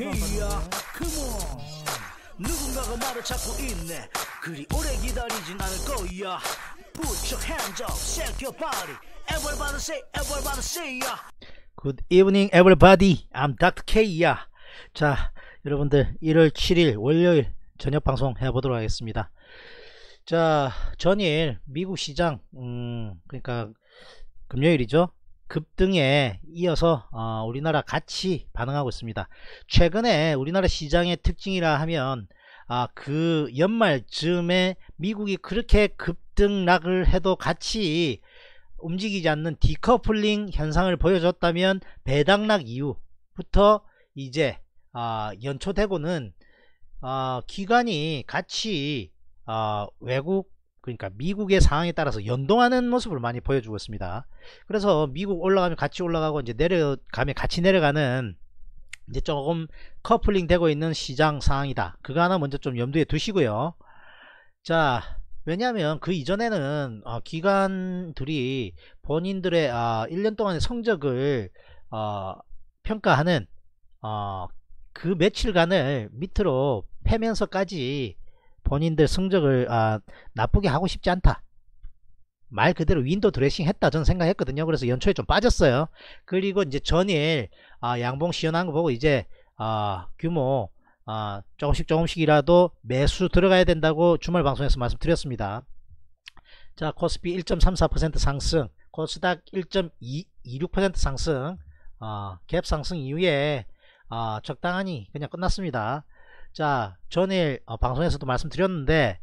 다크케이야 컴온 누군가가 말을 찾고 있네 그리 오래 기다리진 않을 거야 Put your hands up, shake your body Everybody say, everybody say ya Good evening everybody. I'm Dr. K야. 자, 여러분들 1월 7일 월요일 저녁 방송 해보도록 하겠습니다. 자, 전일 미국 시장, 음, 그러니까 금요일이죠. 급등에 이어서 어, 우리나라 같이 반응하고 있습니다. 최근에 우리나라 시장의 특징이라 하면 아, 그 연말 즈음에 미국이 그렇게 급등락을 해도 같이 움직이지 않는 디커플링 현상을 보여줬다면 배당락 이후부터 이제 아, 연초되고는 아, 기관이 같이 아, 외국 그러니까 미국의 상황에 따라서 연동하는 모습을 많이 보여주고 있습니다. 그래서 미국 올라가면 같이 올라가고 이제 내려가면 같이 내려가는 이제 조금 커플링 되고 있는 시장 상황이다. 그거 하나 먼저 좀 염두에 두시고요. 자, 왜냐하면 그 이전에는 어, 기관들이 본인들의 어, 1년 동안의 성적을 어, 평가하는 어, 그 며칠간을 밑으로 패면서까지 본인들 성적을 아, 나쁘게 하고 싶지 않다. 말 그대로 윈도 드레싱 했다 저는 생각했거든요. 그래서 연초에 좀 빠졌어요. 그리고 이제 전일 아, 양봉 시원한 거 보고 이제 아, 규모 아, 조금씩 조금씩이라도 매수 들어가야 된다고 주말 방송에서 말씀드렸습니다. 자 코스피 1.34% 상승 코스닥 1.26% 상승 어, 갭 상승 이후에 어, 적당하니 그냥 끝났습니다. 자 전일 어, 방송에서도 말씀드렸는데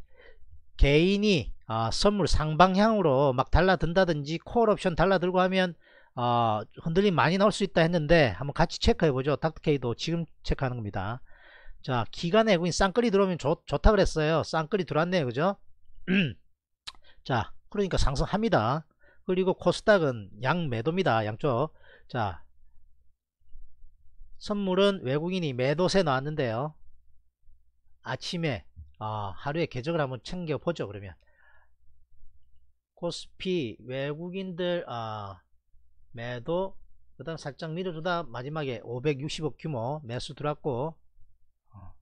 개인이 어, 선물 상방향으로 막 달라든다든지 콜옵션 달라들고 하면 어, 흔들림 많이 나올 수 있다 했는데 한번 같이 체크해보죠. 닥터케이도 지금 체크하는 겁니다. 자 기간 외국인 쌍끌이 들어오면 좋, 좋다 그랬어요. 쌍끌이 들어왔네요. 그죠? 자 그러니까 상승합니다. 그리고 코스닥은 양매도입니다. 양쪽 자 선물은 외국인이 매도세 나왔는데요. 아침에 아, 하루에 궤적을 한번 챙겨보죠. 그러면 코스피 외국인들 아, 매도 그 다음 살짝 밀어주다 마지막에 560억 규모 매수 들어왔고 어,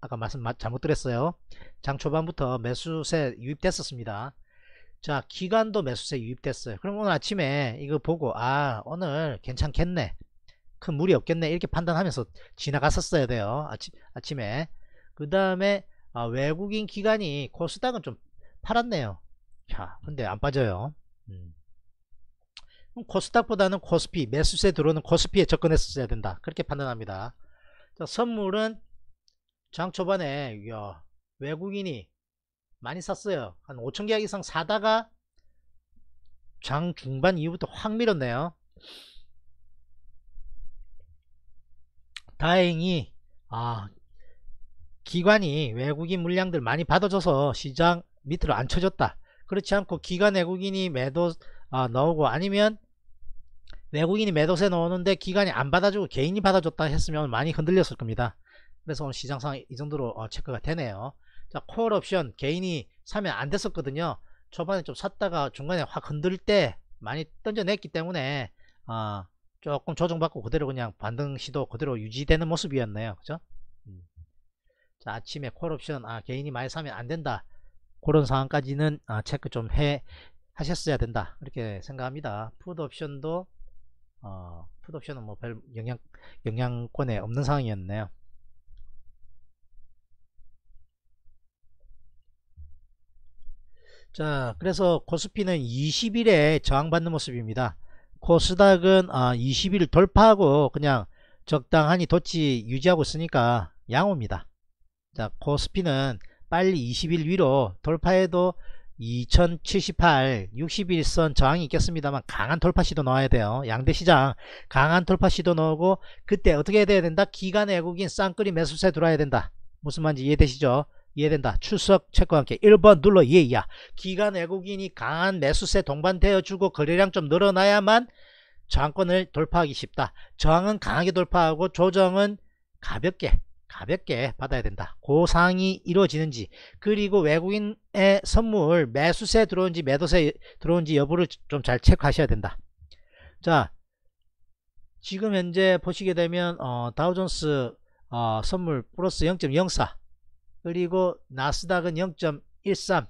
아까 말씀 잘못 드렸어요. 장 초반부터 매수세 유입됐었습니다. 자 기간도 매수세 유입됐어요. 그럼 오늘 아침에 이거 보고 아 오늘 괜찮겠네. 큰 무리 없겠네 이렇게 판단하면서 지나갔었어야 돼요. 아침, 아침에 그 다음에 아, 외국인 기관이 코스닥은 좀 팔았네요. 자 근데 안 빠져요. 음. 코스닥보다는 코스피 매수세 들어오는 코스피에 접근했었어야 된다. 그렇게 판단합니다. 자, 선물은 장 초반에 야, 외국인이 많이 샀어요. 한 5천 계약 이상 사다가 장 중반 이후부터 확 밀었네요. 다행히 아 기관이 외국인 물량들 많이 받아줘서 시장 밑으로 안 쳐졌다. 그렇지 않고 기관 외국인이 매도 아, 나오고 아니면 외국인이 매도세 넣었는데 기관이 안 받아주고 개인이 받아줬다 했으면 많이 흔들렸을 겁니다. 그래서 오늘 시장 상황 이 정도로 어, 체크가 되네요. 자, 콜 옵션 개인이 사면 안 됐었거든요. 초반에 좀 샀다가 중간에 확 흔들 때 많이 던져냈기 때문에 어, 조금 조정받고 그대로 그냥 반등 시도 그대로 유지되는 모습이었네요. 그죠? 음. 자, 아침에 콜 옵션 아, 개인이 많이 사면 안 된다. 그런 상황까지는 아, 체크 좀 해 하셨어야 된다. 이렇게 생각합니다. 풋 옵션도 어, 풋 옵션은 뭐 별 영향 영향권에 없는 상황이었네요. 자 그래서 코스피는 20일에 저항받는 모습입니다 코스닥은 아, 20일 돌파하고 그냥 적당하니 도지 유지하고 있으니까 양호입니다 자 코스피는 빨리 20일 위로 돌파해도 2078 60일선 저항이 있겠습니다만 강한 돌파 시도 넣어야 돼요 양대 시장 강한 돌파 시도 넣고 그때 어떻게 해야 된다 기간 외국인 쌍끌이 매수세 들어와야 된다 무슨 말인지 이해되시죠 이해된다. 출석 체크와 함께 1번 눌러 예야. 기간 외국인이 강한 매수세 동반되어 주고 거래량 좀 늘어나야만 저항권을 돌파하기 쉽다. 저항은 강하게 돌파하고 조정은 가볍게 가볍게 받아야 된다. 그 상황이 이루어지는지 그리고 외국인의 선물 매수세 들어온지 매도세 들어온지 여부를 좀 잘 체크하셔야 된다. 자 지금 현재 보시게 되면 어, 다우존스 어, 선물 플러스 0.04 그리고 나스닥은 0.13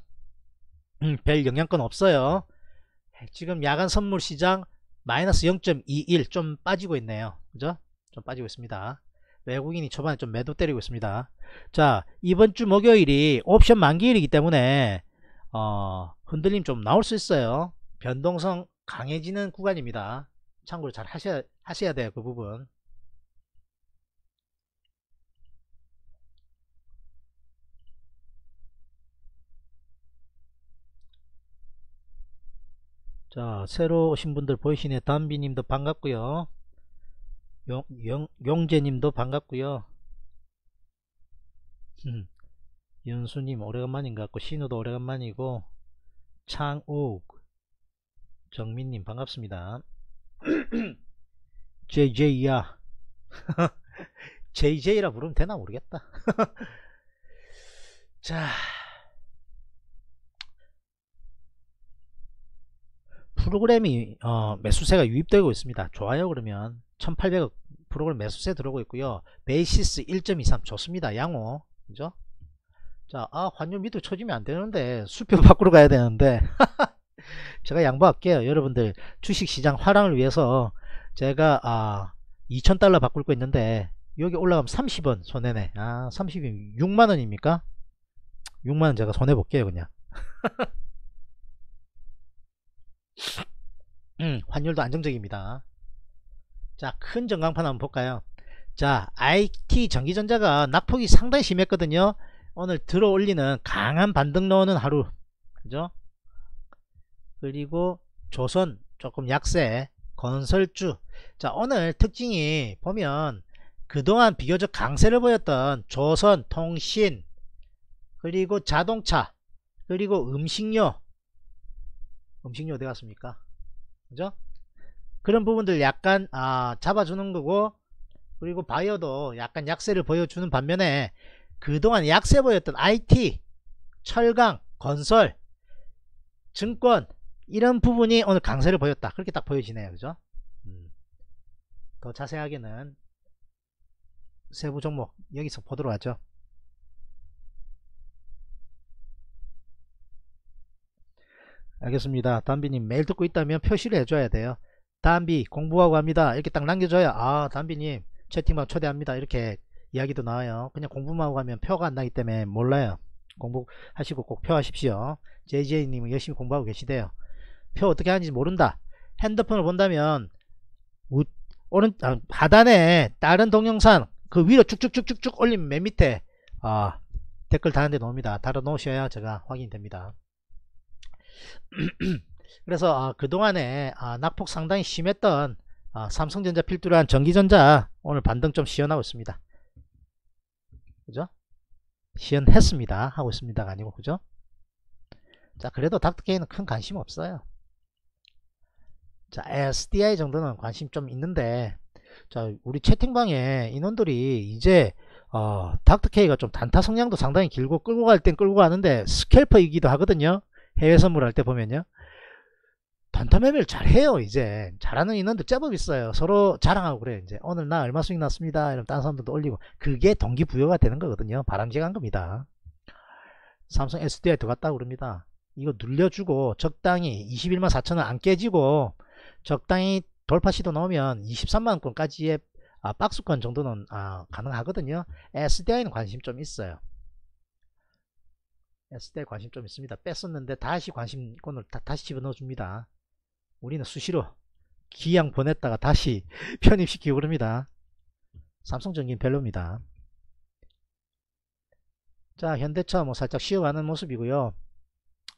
음, 별 영향권 없어요. 지금 야간 선물 시장 마이너스 0.21 좀 빠지고 있네요. 그죠? 좀 빠지고 있습니다 외국인이 초반에 좀 매도 때리고 있습니다. 자 이번 주 목요일이 옵션 만기일이기 때문에 어, 흔들림 좀 나올 수 있어요. 변동성 강해지는 구간입니다. 참고로 잘 하셔야, 하셔야 돼요 그 부분. 자 새로 오신 분들 보이시네. 담비님도 반갑고요 용, 용, 용재님도 반갑고요. 음, 윤수님 오래간만인 것 같고 신우도 오래간만이고 창욱 정민님 반갑습니다. JJ야. JJ라 부르면 되나 모르겠다. 자 프로그램이 어, 매수세가 유입되고 있습니다. 좋아요 그러면 1800억 프로그램 매수세 들어오고 있고요. 베이시스 1.23 좋습니다. 양호 그죠? 자, 아 환율 밑으로 쳐지면 안 되는데 수표 밖으로 가야 되는데 제가 양보할게요. 여러분들 주식시장 화랑을 위해서 제가 아 2000달러 바꿀 거 있는데 여기 올라가면 30원 손해네. 아 30원 6만원입니까? 6만원 제가 손해볼게요 그냥 음, 환율도 안정적입니다. 자, 큰 전광판 한번 볼까요? 자, IT 전기전자가 낙폭이 상당히 심했거든요. 오늘 들어 올리는 강한 반등 넣는 하루. 그죠? 그리고 조선 조금 약세, 건설주. 자, 오늘 특징이 보면 그동안 비교적 강세를 보였던 조선, 통신, 그리고 자동차, 그리고 음식료, 음식료 어디 갔습니까? 그죠? 그런 부분들 약간 아, 잡아주는 거고 그리고 바이어도 약간 약세를 보여주는 반면에 그동안 약세 보였던 IT, 철강, 건설, 증권 이런 부분이 오늘 강세를 보였다. 그렇게 딱 보여지네요. 그죠? 음. 더 자세하게는 세부 종목 여기서 보도록 하죠. 알겠습니다. 담비님 매일 듣고 있다면 표시를 해줘야 돼요. 담비 공부하고 합니다. 이렇게 딱 남겨줘야 아 담비님 채팅방 초대합니다. 이렇게 이야기도 나와요. 그냥 공부만 하고 가면 표가 안 나기 때문에 몰라요. 공부하시고 꼭 표하십시오. JJ님은 열심히 공부하고 계시대요. 표 어떻게 하는지 모른다. 핸드폰을 본다면 우, 오른 아, 하단에 다른 동영상 그 위로 쭉쭉쭉쭉쭉 올리면 맨 밑에 아, 댓글 다는데 놓습니다. 달아 놓으셔야 제가 확인이 됩니다. 그래서 아, 그동안에 아, 낙폭 상당히 심했던 아, 삼성전자 필두란 전기전자 오늘 반등 좀 시연하고 있습니다. 그죠? 시연했습니다. 하고 있습니다가 아니고 그죠? 자 그래도 닥터케이는 큰 관심 없어요. 자 SDI 정도는 관심 좀 있는데 자 우리 채팅방에 인원들이 이제 어, 닥터케이가 좀 단타 성량도 상당히 길고 끌고 갈 땐 끌고 가는데 스캘퍼이기도 하거든요. 해외 선물할 때 보면요. 단타 매매를 잘해요 이제. 잘하는 인원들 제법 있어요. 서로 자랑하고 그래요 이제 오늘 나 얼마 수익 났습니다. 이러면 다른 사람들도 올리고. 그게 동기부여가 되는 거거든요. 바람직한 겁니다. 삼성 SDI 들어갔다고 그럽니다. 이거 눌려주고 적당히 21만 4천원 안 깨지고 적당히 돌파 시도 나오면 23만원권까지의 아, 박스권 정도는 아, 가능하거든요. SDI는 관심 좀 있어요 SDI 관심 좀 있습니다. 뺐었는데 다시 관심권을 다, 다시 집어넣어 줍니다. 우리는 수시로 기양 보냈다가 다시 편입시키고 그럽니다. 삼성전기는 별로입니다. 자 현대차 뭐 살짝 쉬어가는 모습이고요.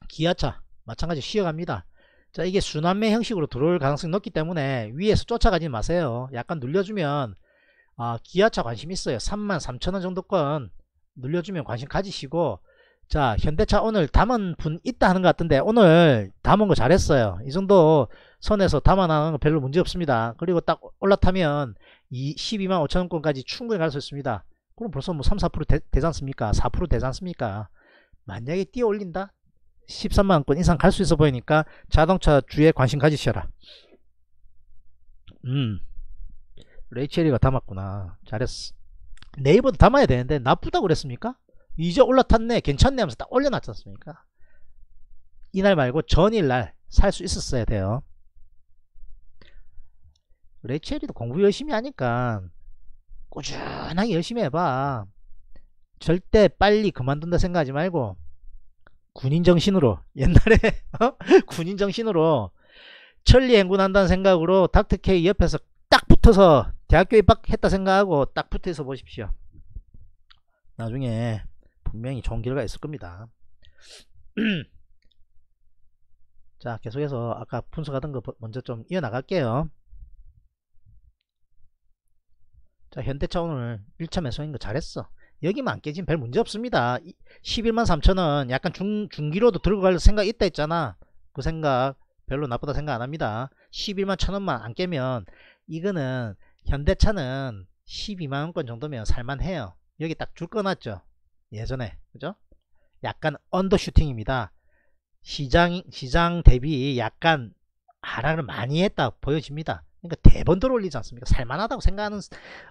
기아차 마찬가지 쉬어갑니다. 자 이게 순환매 형식으로 들어올 가능성이 높기 때문에 위에서 쫓아가지 마세요. 약간 눌려주면 아, 기아차 관심 있어요. 33,000원 정도권 눌려주면 관심 가지시고 자 현대차 오늘 담은 분 있다 하는 것 같은데 오늘 담은 거 잘했어요. 이 정도 선에서 담아나는 거 별로 문제 없습니다. 그리고 딱 올라타면 이 12만 5천원권까지 충분히 갈 수 있습니다. 그럼 벌써 뭐 3, 4% 되, 되지 않습니까? 4% 되지 않습니까? 만약에 뛰어 올린다? 13만원권 이상 갈 수 있어 보이니까 자동차 주에 관심 가지셔라. 음 레이첼이가 담았구나. 잘했어. 네이버도 담아야 되는데 나쁘다고 그랬습니까? 이제 올라탔네 괜찮네 하면서 딱 올려놨지 않습니까? 이날 말고 전일날 살 수 있었어야 돼요. 레첼이도 공부 열심히 하니까 꾸준하게 열심히 해봐. 절대 빨리 그만둔다 생각하지 말고 군인 정신으로 옛날에 어? 군인 정신으로 천리 행군한다는 생각으로 닥터 K 옆에서 딱 붙어서 대학교 입학했다 생각하고 딱 붙어 서 보십시오. 나중에 분명히 좋은 결과 있을 겁니다. 자 계속해서 아까 분석하던 거 먼저 좀 이어나갈게요. 자 현대차 오늘 1차 매수인 거 잘했어. 여기만 안 깨지면 별 문제 없습니다. 11만 3천원 약간 중, 중기로도 들고 갈 생각 있다 했잖아. 그 생각 별로 나쁘다 생각 안 합니다. 11만 천원만 안 깨면 이거는 현대차는 12만원권 정도면 살만해요. 여기 딱 줄 꺼놨죠. 예전에 그죠? 약간 언더슈팅입니다. 시장 시장 대비 약간 하락을 많이 했다 보여집니다. 그러니까 대번 들어올리지 않습니까? 살만하다고 생각하는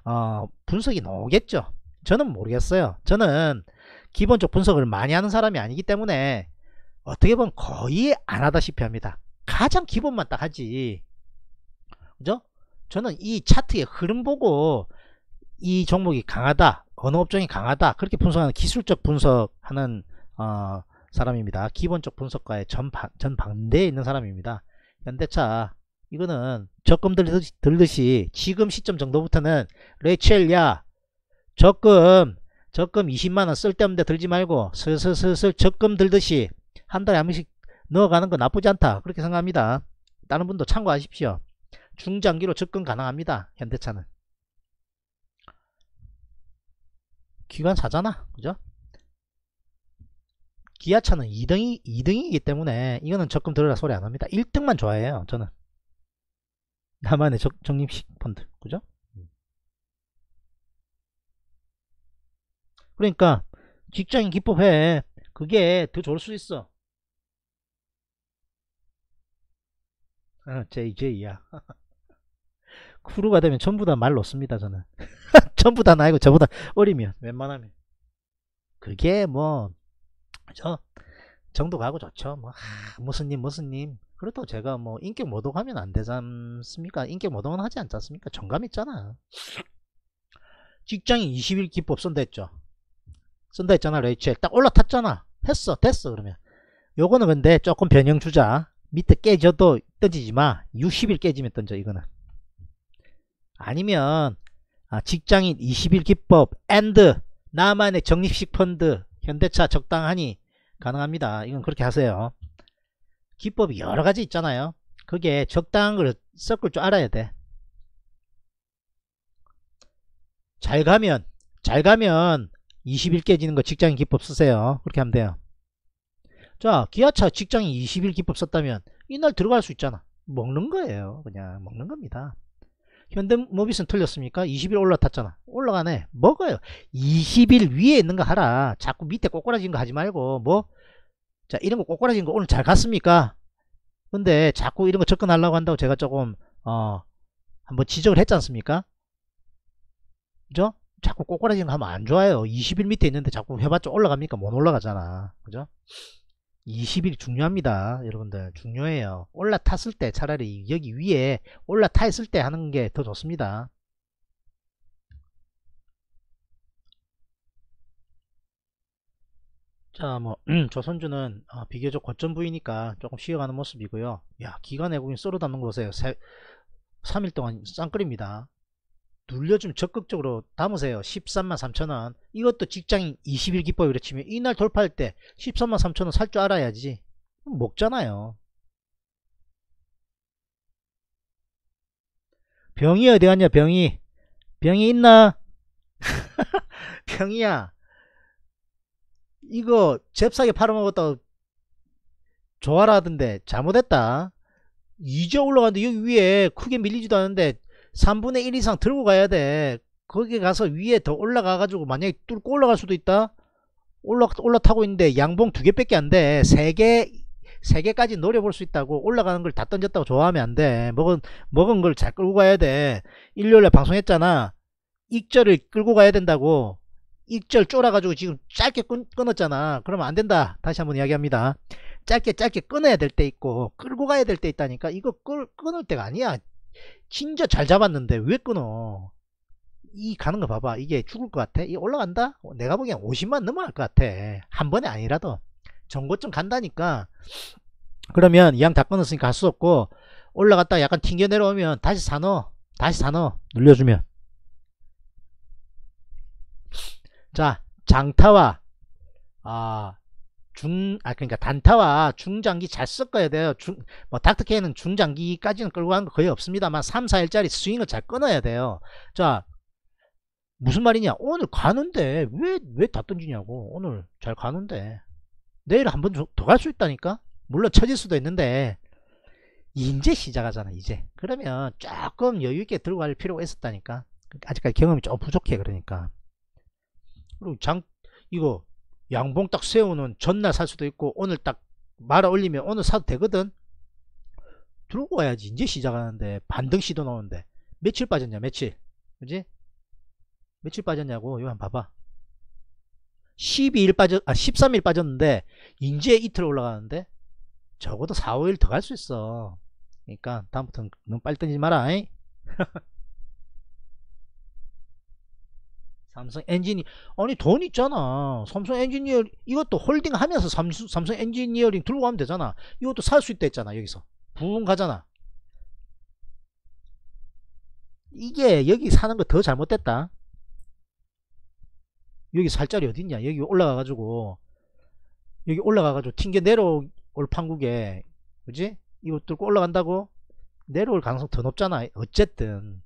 어, 분석이 나오겠죠. 저는 모르겠어요. 저는 기본적 분석을 많이 하는 사람이 아니기 때문에 어떻게 보면 거의 안 하다시피 합니다. 가장 기본만 딱 하지. 그죠? 저는 이 차트의 흐름 보고 이 종목이 강하다, 어느 업종이 강하다 그렇게 분석하는 기술적 분석하는 어, 사람입니다. 기본적 분석과의 전반, 전반대에 있는 사람입니다. 현대차 이거는 적금 들듯이, 들듯이 지금 시점 정도부터는 레첼야 적금 적금 20만원 쓸데없는데 들지 말고 슬슬슬슬 적금 들듯이 한 달에 한 번씩 넣어가는 거 나쁘지 않다 그렇게 생각합니다. 다른 분도 참고하십시오. 중장기로 접근 가능합니다. 현대차는. 기관사잖아. 그죠? 기아차는 2등이, 2등이기 때문에 이거는 적금 들으라 소리 안 합니다. 1등만 좋아해요. 저는. 나만의 적, 적립식 펀드. 그죠? 그러니까 직장인 기법해. 그게 더 좋을 수 있어. 어, JJ야. 크루가 되면 전부 다 말 놓습니다, 저는. 전부 다 나이고 저보다 어리면, 웬만하면. 그게 뭐, 저, 정도 가고 좋죠. 뭐, 하, 무슨 님, 무슨 님. 그렇다고 제가 뭐, 인격 모독하면 안 되지 않습니까? 인격 모독은 하지 않지 않습니까? 정감 있잖아. 직장인 20일 기법 쓴다 했죠. 쓴다 했잖아, 레이첼. 딱 올라탔잖아. 했어, 됐어, 그러면. 요거는 근데 조금 변형 주자. 밑에 깨져도 던지지 마. 60일 깨지면 던져, 이거는. 아니면 아, 직장인 20일 기법 and 나만의 적립식 펀드 현대차 적당하니 가능합니다. 이건 그렇게 하세요. 기법이 여러가지 있잖아요. 그게 적당한 걸 섞을 줄 알아야 돼. 잘 가면 잘 가면 20일 깨지는 거 직장인 기법 쓰세요. 그렇게 하면 돼요. 자 기아차 직장인 20일 기법 썼다면 이날 들어갈 수 있잖아. 먹는 거예요. 그냥 먹는 겁니다. 현대모비스는 틀렸습니까? 20일 올라탔잖아. 올라가네. 먹어요. 20일 위에 있는 거 하라. 자꾸 밑에 꼬꾸라진 거 하지 말고 뭐? 자 이런 거 꼬꾸라진 거 오늘 잘 갔습니까? 근데 자꾸 이런 거 접근하려고 한다고 제가 조금 어 한번 지적을 했지 않습니까? 그죠? 자꾸 꼬꾸라진 거 하면 안 좋아요. 20일 밑에 있는데 자꾸 해봤자 올라갑니까? 못 올라가잖아. 그죠? 20일 중요합니다. 여러분들 중요해요. 올라탔을 때 차라리 여기 위에 올라타 있을 때 하는 게 더 좋습니다. 자, 뭐 음, 조선주는 어, 비교적 고점 부위니까 조금 쉬어가는 모습이고요. 야, 기관 외국인 썰어 담는 거 보세요. 3일 동안 쌍끌입니다. 눌려주면 적극적으로 담으세요. 13만 3천원. 이것도 직장인 20일 기법이라 치면 이날 돌파할 때 13만 3천원 살 줄 알아야지. 먹잖아요. 병이 어디 갔냐 병이. 병이 있나? 병이야. 이거 잽싸게 팔아먹었다고 좋아라 하던데 잘못했다. 이제 올라갔는데 여기 위에 크게 밀리지도 않는데 3분의 1 이상 들고 가야 돼. 거기 가서 위에 더 올라가 가지고 만약에 뚫고 올라갈 수도 있다. 올라 올라타고 있는데 양봉 두 개밖에 안 돼. 세 개, 세 개까지 노려볼 수 있다고 올라가는 걸 다 던졌다고 좋아하면 안 돼. 먹은 먹은 걸 잘 끌고 가야 돼. 일요일에 방송했잖아. 익절을 끌고 가야 된다고 익절 쫄아가지고 지금 짧게 끊, 끊었잖아 그러면 안 된다 다시 한번 이야기합니다 짧게 짧게 끊어야 될 때 있고 끌고 가야 될 때 있다니까 이거 끌, 끊을 때가 아니야 진짜 잘 잡았는데 왜 끊어? 이 가는 거 봐봐. 이게 죽을 것 같아? 이 올라간다? 내가 보기엔 50만 넘어갈 것 같아. 한 번에 아니라도. 전고점 간다니까. 그러면 이 양 다 끊었으니까 할수 없고 올라갔다 약간 튕겨 내려오면 다시 사넣어 다시 사넣어 눌려주면. 자 장타와 아, 중, 아, 그러니까 단타와 중장기 잘 섞어야 돼요. 중, 뭐, 닥터케이는 중장기까지는 끌고 가는 거 거의 없습니다만, 3, 4일짜리 스윙을 잘 끊어야 돼요. 자, 무슨 말이냐? 오늘 가는데, 왜, 왜 다 던지냐고. 오늘 잘 가는데. 내일 한 번 더 갈 수 있다니까? 물론 처질 수도 있는데, 이제 시작하잖아, 이제. 그러면 조금 여유있게 들고 갈 필요가 있었다니까. 아직까지 경험이 좀 부족해, 그러니까. 그리고 장, 이거, 양봉 딱 세우는 전날 살 수도 있고 오늘 딱 말아 올리면 오늘 사도 되거든. 들고 와야지. 이제 시작하는데 반등 시도 나오는데 며칠 빠졌냐 며칠? 그지? 며칠 빠졌냐고? 이거 한번 봐봐 12일 빠졌 아 13일 빠졌는데 이제 이틀 올라가는데 적어도 4, 5일 더 갈 수 있어. 그러니까 다음부터는 너무 빨리 던지지 마라 삼성 엔지니 아니 돈 있잖아. 삼성 엔지니어 이것도 holding 하면서 삼수, 삼성 엔지니어링 들고 가면 되잖아. 이것도 살 수 있다 했잖아 여기서. 부응 가잖아. 이게 여기 사는 거 더 잘못됐다. 여기 살 자리 어딨냐? 여기 올라가 가지고 여기 올라가 가지고 튕겨 내려올 판국에 그지? 이거 뚫고 올라간다고? 내려올 가능성 더 높잖아. 어쨌든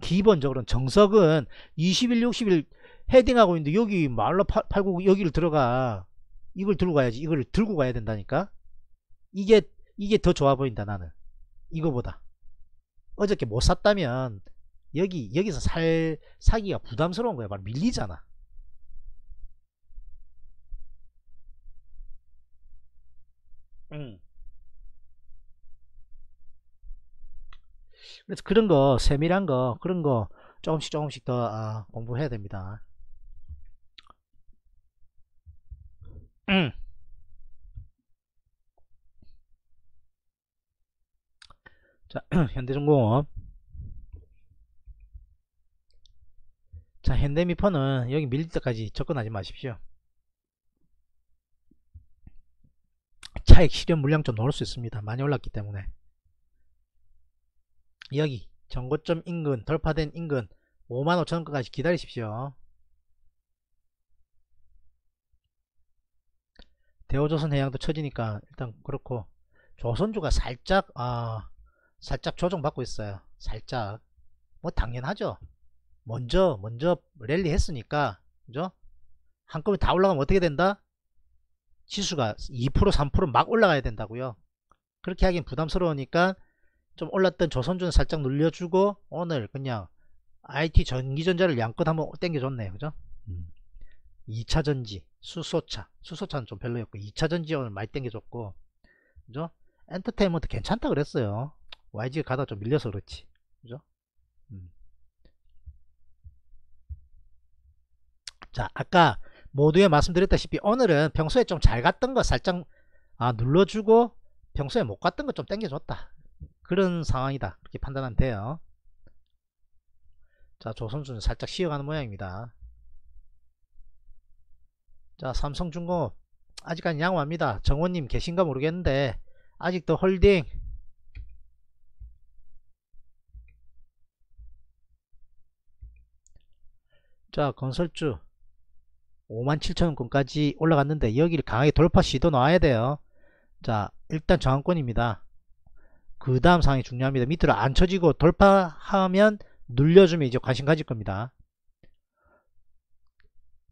기본적으로는 정석은 20일 60일 헤딩하고 있는데 여기 말로 팔고 여기를 들어가. 이걸 들고 가야지. 이걸 들고 가야 된다니까. 이게 이게 더 좋아 보인다 나는. 이거보다. 어저께 못 샀다면 여기 여기서 살 사기가 부담스러운 거야. 바로 밀리잖아. 응. 그래서 그런 거 세밀한 거 그런 거 조금씩 조금씩 더 아, 공부해야 됩니다. 음. 자 현대중공업. 자 현대미퍼는 여기 밀릴 때까지 접근하지 마십시오. 차익 실현 물량 좀 넣을 수 있습니다. 많이 올랐기 때문에 여기 정고점 인근 돌파된 인근 55,000원까지 기다리십시오. 대우조선 해양도 처지니까 일단 그렇고 조선주가 살짝 아 살짝 조정받고 있어요. 살짝 뭐 당연하죠. 먼저 먼저 랠리 했으니까 그죠? 한꺼번에 다 올라가면 어떻게 된다? 지수가 2% 3%막 올라가야 된다고요. 그렇게 하긴 부담스러우니까 좀 올랐던 조선주는 살짝 눌려주고 오늘 그냥 IT 전기전자를 양껏 한번 땡겨줬네요 그죠? 음. 2차전지 수소차. 수소차는 좀 별로였고 2차전지 오늘 많이 땡겨줬고. 그죠? 엔터테인먼트 괜찮다 그랬어요. YG가 가다 좀 밀려서 그렇지. 그죠? 음. 자 아까 모두에 말씀드렸다시피 오늘은 평소에 좀 잘 갔던 거 살짝 아 눌러주고 평소에 못 갔던 거 좀 땡겨줬다 그런 상황이다. 그렇게 판단하면 돼요. 자 조선주는 살짝 쉬어가는 모양입니다. 자 삼성중공업 아직까지 양호합니다. 정원님 계신가 모르겠는데 아직도 홀딩. 자 건설주. 57,000원권까지 올라갔는데 여기를 강하게 돌파 시도 나와야 돼요. 자 일단 저항권입니다 그 다음 상황이 중요합니다. 밑으로 안 쳐지고 돌파하면 눌려주면 이제 관심 가질 겁니다.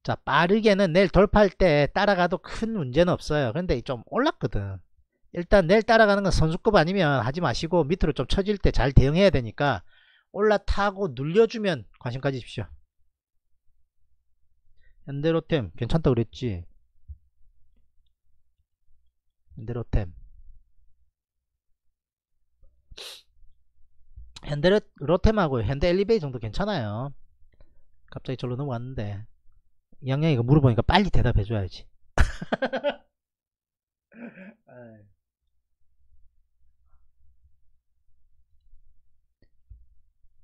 자 빠르게는 내일 돌파할 때 따라가도 큰 문제는 없어요. 그런데 좀 올랐거든. 일단 내일 따라가는 건 선수급 아니면 하지 마시고 밑으로 좀 쳐질 때 잘 대응해야 되니까 올라타고 눌려주면 관심 가지십시오. 현대로템 괜찮다 그랬지. 현대로템 현대 로템하고 현대 엘리베이 정도 괜찮아요 갑자기 절로 넘어갔는데 양양이가 물어보니까 빨리 대답해줘야지.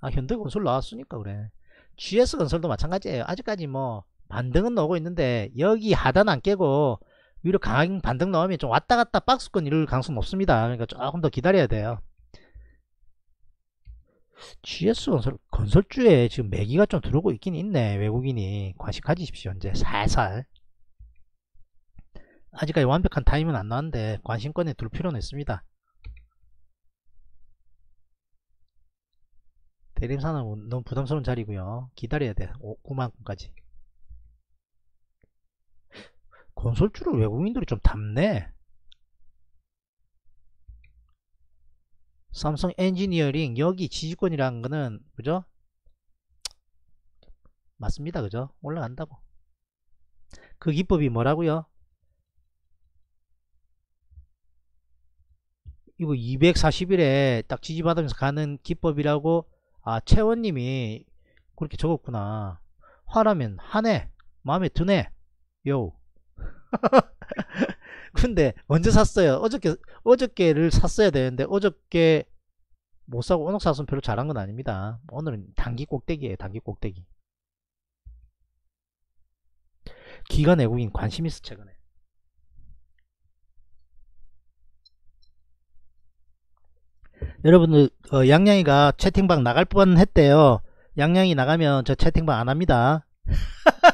아 현대건설 나왔으니까 그래. GS건설도 마찬가지예요. 아직까지 뭐 반등은 나오고 있는데 여기 하단 안 깨고 위로 강한 반등 나오면 좀 왔다 갔다 박스권 이룰 가능성 높습니다. 그러니까 조금 더 기다려야 돼요. GS건설 건설주에 지금 매기가 좀 들어오고 있긴 있네. 외국인이 관심 가지십시오. 이제 살살. 아직까지 완벽한 타임은 안 나왔는데 관심권에 둘 필요는 있습니다. 대림사는 너무 부담스러운 자리고요. 기다려야 돼. 9만원까지. 건설주를 외국인들이 좀 담네. 삼성 엔지니어링 여기 지지권이라는 거는 그죠? 맞습니다. 그죠? 올라간다고. 그 기법이 뭐라고요? 이거 240일에 딱 지지받으면서 가는 기법이라고 아 채원님이 그렇게 적었구나 화라면 하네 마음에 드네 요 근데 언제 샀어요? 어저께 어저께를 샀어야 되는데 어저께 못 사고 오늘 샀으면 별로 잘한 건 아닙니다. 오늘은 단기 꼭대기에요 단기 꼭대기. 기관 외국인 관심 있어 최근에. 여러분들 어, 양양이가 채팅방 나갈 뻔 했대요. 양양이 나가면 저 채팅방 안 합니다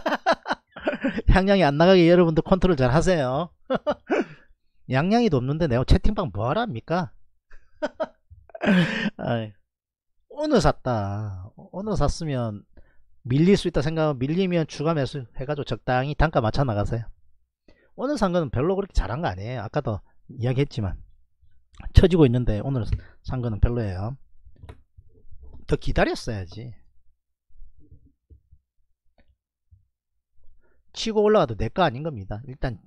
양양이 안 나가게 여러분들 컨트롤 잘 하세요. 양양이도 없는데 내가 채팅방 뭐하라 합니까? 오늘 샀다. 오늘 샀으면 밀릴 수 있다 생각하면 밀리면 추가 매수 해가지고 적당히 단가 맞춰 나가세요. 오늘 산 거는 별로 그렇게 잘한 거 아니에요. 아까도 이야기했지만. 처지고 있는데 오늘 산 거는 별로예요. 더 기다렸어야지. 치고 올라가도 내 거 아닌 겁니다. 일단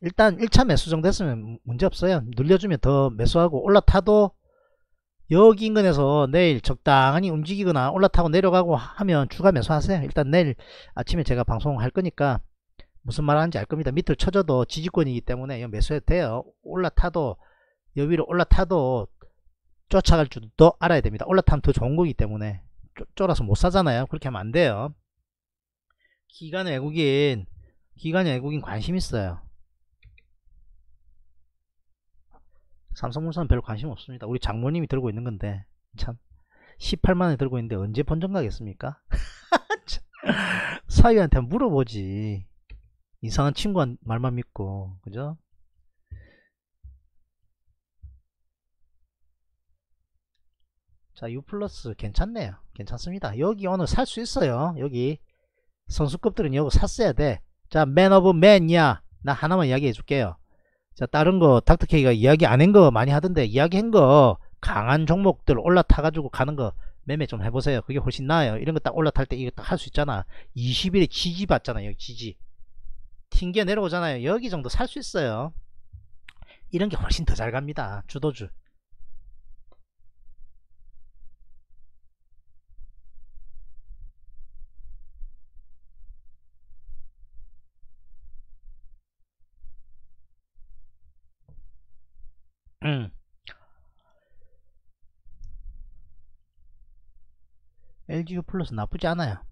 일단 1차 매수 정도 했으면 문제 없어요. 눌려주면 더 매수하고 올라타도 여기 인근에서 내일 적당히 움직이거나 올라타고 내려가고 하면 추가 매수하세요. 일단 내일 아침에 제가 방송할 거니까 무슨 말 하는지 알 겁니다. 밑을 쳐져도 지지권이기 때문에 매수해도 돼요. 올라타도 여기로 올라타도 쫓아갈 줄도 알아야 됩니다. 올라타면 더 좋은 거기 때문에 쫄아서 못 사잖아요. 그렇게 하면 안 돼요. 기관 외국인 기관 외국인 관심 있어요. 삼성물산 별로 관심 없습니다. 우리 장모님이 들고 있는 건데 참 18만원에 들고 있는데 언제 본전 가겠습니까? 사위한테 물어보지 이상한 친구 말만 믿고 그죠? 자, U 플러스 괜찮네요. 괜찮습니다. 여기 오늘 살 수 있어요. 여기 선수급들은 여기 샀어야 돼. 자, 맨 오브 맨이야. 나 하나만 이야기해 줄게요. 자, 다른 거 닥터케이가 이야기 안 한 거 많이 하던데 이야기 한 거 강한 종목들 올라타가지고 가는 거 매매 좀 해보세요. 그게 훨씬 나아요. 이런 거 딱 올라탈 때 이거 딱 할 수 있잖아. 20일에 지지 받잖아요. 지지. 튕겨 내려오잖아요. 여기 정도 살 수 있어요. 이런 게 훨씬 더 잘 갑니다. 주도주. 음. LGU 플러스 나쁘지 않아요.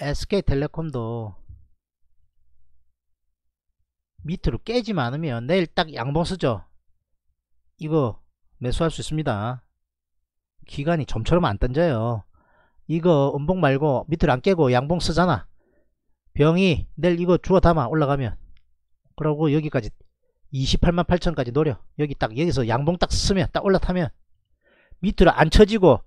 SK텔레콤도 밑으로 깨지만 않으면 내일 딱 양봉 쓰죠. 이거 매수할 수 있습니다. 기간이 좀처럼 안 던져요. 이거 음봉 말고 밑으로 안 깨고 양봉 쓰잖아. 병이 내일 이거 주워 담아 올라가면 그러고 여기까지 28만 8천까지 노려. 여기 딱 여기서 양봉 딱 쓰면 딱 올라타면 밑으로 안 쳐지고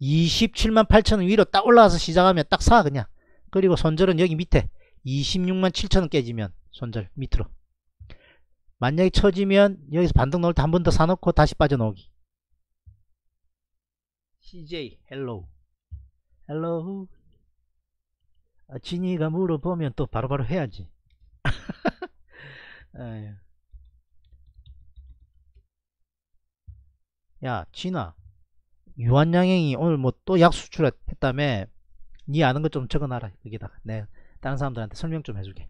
27만 8천원 위로 딱 올라와서 시작하면 딱 사 그냥. 그리고 손절은 여기 밑에 26만 7천원 깨지면 손절 밑으로. 만약에 쳐지면 여기서 반등 넣을 때한 번 더 사놓고 다시 빠져나오기. CJ 헬로우 헬로우 아, 진이가 물어보면 또 바로바로 바로 해야지 야 진아. 유한양행이 오늘 뭐 또 약 수출했다며 니 아는 것 좀 적어놔라 여기다가. 내 다른 사람들한테 설명 좀 해주게.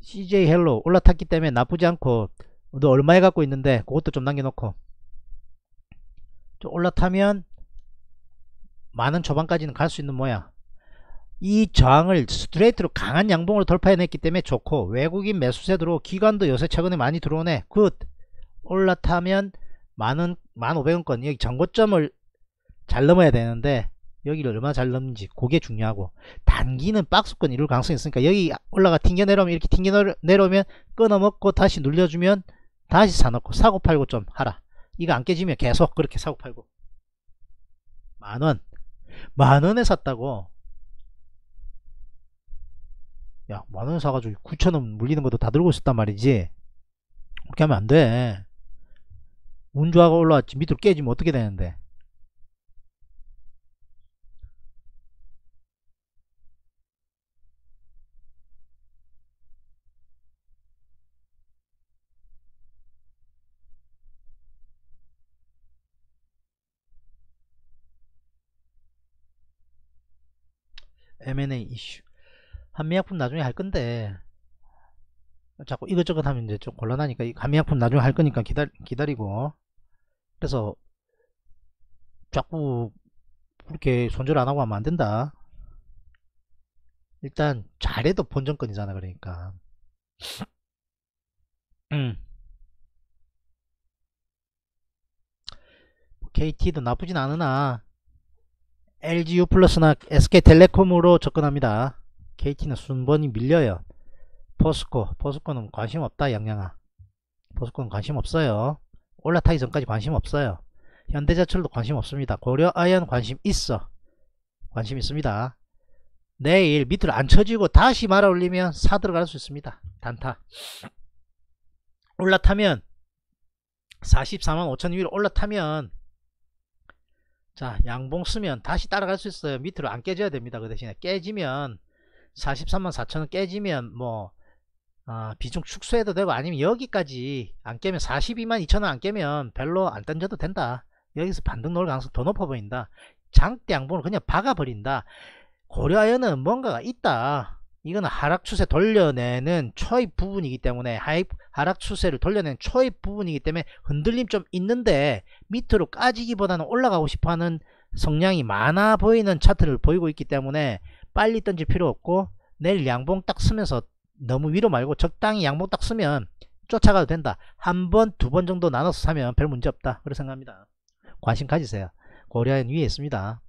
CJ 헬로 올라탔기 때문에 나쁘지 않고 너 얼마에 갖고 있는데 그것도 좀 남겨놓고. 좀 올라타면 많은 초반까지는 갈 수 있는 모양. 이 저항을 스트레이트로 강한 양봉으로 돌파해냈기 때문에 좋고 외국인 매수세 들어 기관도 요새 최근에 많이 들어오네. Good. 올라타면 만원 만 오백 원권 여기 전고점을 잘 넘어야 되는데 여기를 얼마나 잘 넘는지 그게 중요하고 단기는 박스권 이룰 가능성이 있으니까 여기 올라가 튕겨 내려오면 이렇게 튕겨 내려- 내려오면 끊어먹고 다시 눌려주면 다시 사놓고 사고 팔고 좀 하라. 이거 안 깨지면 계속 그렇게 사고 팔고. 만원. 만원에 샀다고. 야 만원에 사가지고 9천원 물리는 것도 다 들고 있었단 말이지. 그렇게 하면 안돼 운 좋아가 올라왔지. 밑으로 깨지면 어떻게 되는데? M&A 이슈. 한미약품 나중에 할 건데 자꾸 이것저것 하면 이제 좀 곤란하니까 이 한미약품 나중에 할 거니까 기다, 기다리고 그래서 자꾸 그렇게 손절 안 하고 하면 안 된다 일단 잘해도 본전권이잖아 그러니까 음. KT도 나쁘진 않으나 LGU 플러스나 SK텔레콤으로 접근합니다. KT는 순번이 밀려요. 포스코, 포스코는 관심 없다 양양아. 포스코는 관심 없어요. 올라타기 전까지 관심 없어요. 현대자철도 관심 없습니다. 고려아연 관심 있어. 관심 있습니다. 내일 밑으로 안 쳐지고 다시 말아 올리면 사 들어갈 수 있습니다. 단타. 올라타면 44만 5천 위로 올라타면 자 양봉 쓰면 다시 따라갈 수 있어요 밑으로 안 깨져야 됩니다 그 대신에 깨지면 43만 4천원 깨지면 뭐 아, 비중 축소해도 되고 아니면 여기까지 안 깨면 42만 2천원 안 깨면 별로 안 던져도 된다. 여기서 반등 놓을 가능성 더 높아 보인다. 장대 양봉을 그냥 박아버린다. 고려하여는 뭔가가 있다. 이거는 하락 추세 돌려내는 초입 부분이기 때문에 하입, 하락 추세를 돌려내는 초입 부분이기 때문에 흔들림 좀 있는데 밑으로 까지기보다는 올라가고 싶어하는 성향이 많아 보이는 차트를 보이고 있기 때문에 빨리 던질 필요 없고 내일 양봉 딱 쓰면서 너무 위로 말고 적당히 양봉 딱 쓰면 쫓아가도 된다. 한 번 두 번 정도 나눠서 사면 별 문제 없다. 그렇게 생각합니다. 관심 가지세요. 고려엔 위에 있습니다.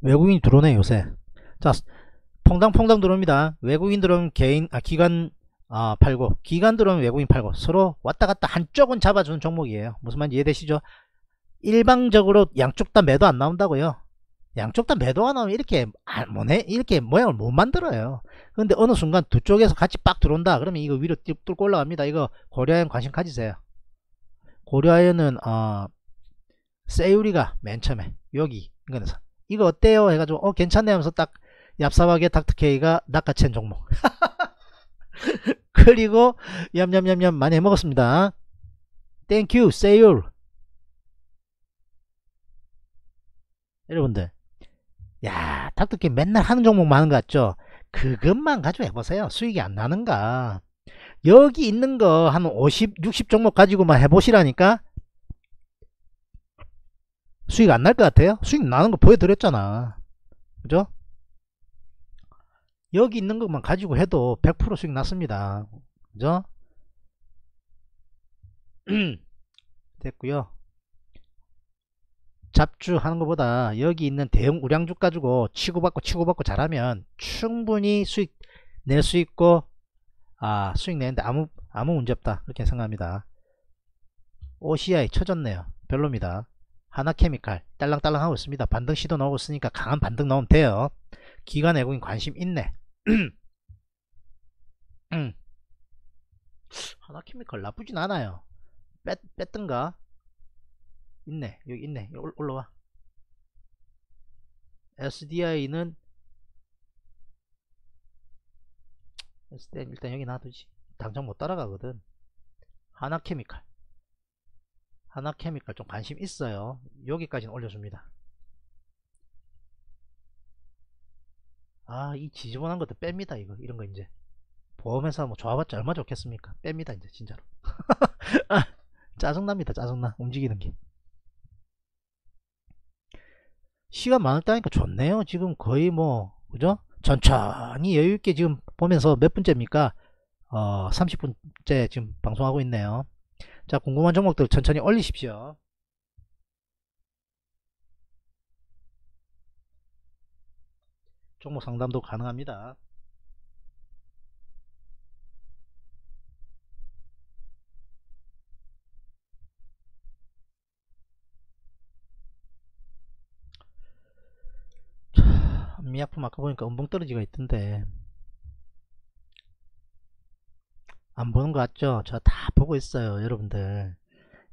외국인이 들어오네 요새. 자 퐁당퐁당 들어옵니다. 외국인 들어오면 개인 아 기관 아 팔고. 기관 들어오면 외국인 팔고. 서로 왔다 갔다 한쪽은 잡아주는 종목이에요. 무슨 말인지 이해되시죠? 일방적으로 양쪽 다 매도 안 나온다고요 양쪽 다 매도가 나오면 이렇게 아, 뭐네? 이렇게 모양을 못 만들어요. 근데 어느 순간 두 쪽에서 같이 빡 들어온다. 그러면 이거 위로 뚫- 뚫고 올라갑니다. 이거 고려아연 관심 가지세요. 고려아연은 어 세유리가 맨 처음에 여기 이거는 이거 어때요? 해가지고 어 괜찮네 하면서 딱 얍삽하게 닥터케이가 낚아챈 종목. 그리고 얌얌얌얌 많이 해먹었습니다. Thank you 세율. 여러분들 야 닥터케이 맨날 하는 종목 많은 것 같죠 그것만 가지고 해보세요 수익이 안 나는가 여기 있는 거 한 50, 60 종목 가지고만 해보시라니까 수익 안 날 것 같아요? 수익 나는 거 보여드렸잖아. 그죠? 여기 있는 것만 가지고 해도 100% 수익 났습니다. 그죠? 됐고요 잡주 하는 것보다 여기 있는 대형 우량주 가지고 치고받고 치고받고 잘하면 충분히 수익 낼 수 있고 아 수익 내는데 아무 아무 문제 없다 그렇게 생각합니다 OCI 쳐졌네요 별로입니다 하나케미칼 딸랑딸랑 하고 있습니다. 반등 시도 나오고 있으니까 강한 반등 나오면 돼요. 기관 외국인 관심 있네. 음. 하나케미칼 나쁘진 않아요. 뺐, 뺐던가? 있네. 여기 있네. 여기 올- 올라와. SDI는 SDI 일단 여기 놔두지. 당장 못 따라가거든. 하나케미칼. 하나케미칼 좀 관심 있어요. 여기까지는 올려줍니다. 아, 이 지저분한 것도 뺍니다, 이거. 이런 거 이제. 보험회사 뭐 좋아봤자 얼마 좋겠습니까? 뺍니다, 이제, 진짜로. 아, 짜증납니다, 짜증나. 움직이는 게. 시간 많았다니까 좋네요. 지금 거의 뭐, 그죠? 천천히 여유있게 지금 보면서 몇 분째입니까? 어, 30분째 지금 방송하고 있네요. 자, 궁금한 종목들 천천히 올리십시오. 종목 상담도 가능합니다. 자, 미약품 아까 보니까 음봉 떨어지가 있던데 안 보는 거 같죠? 저 다 보고 있어요, 여러분들.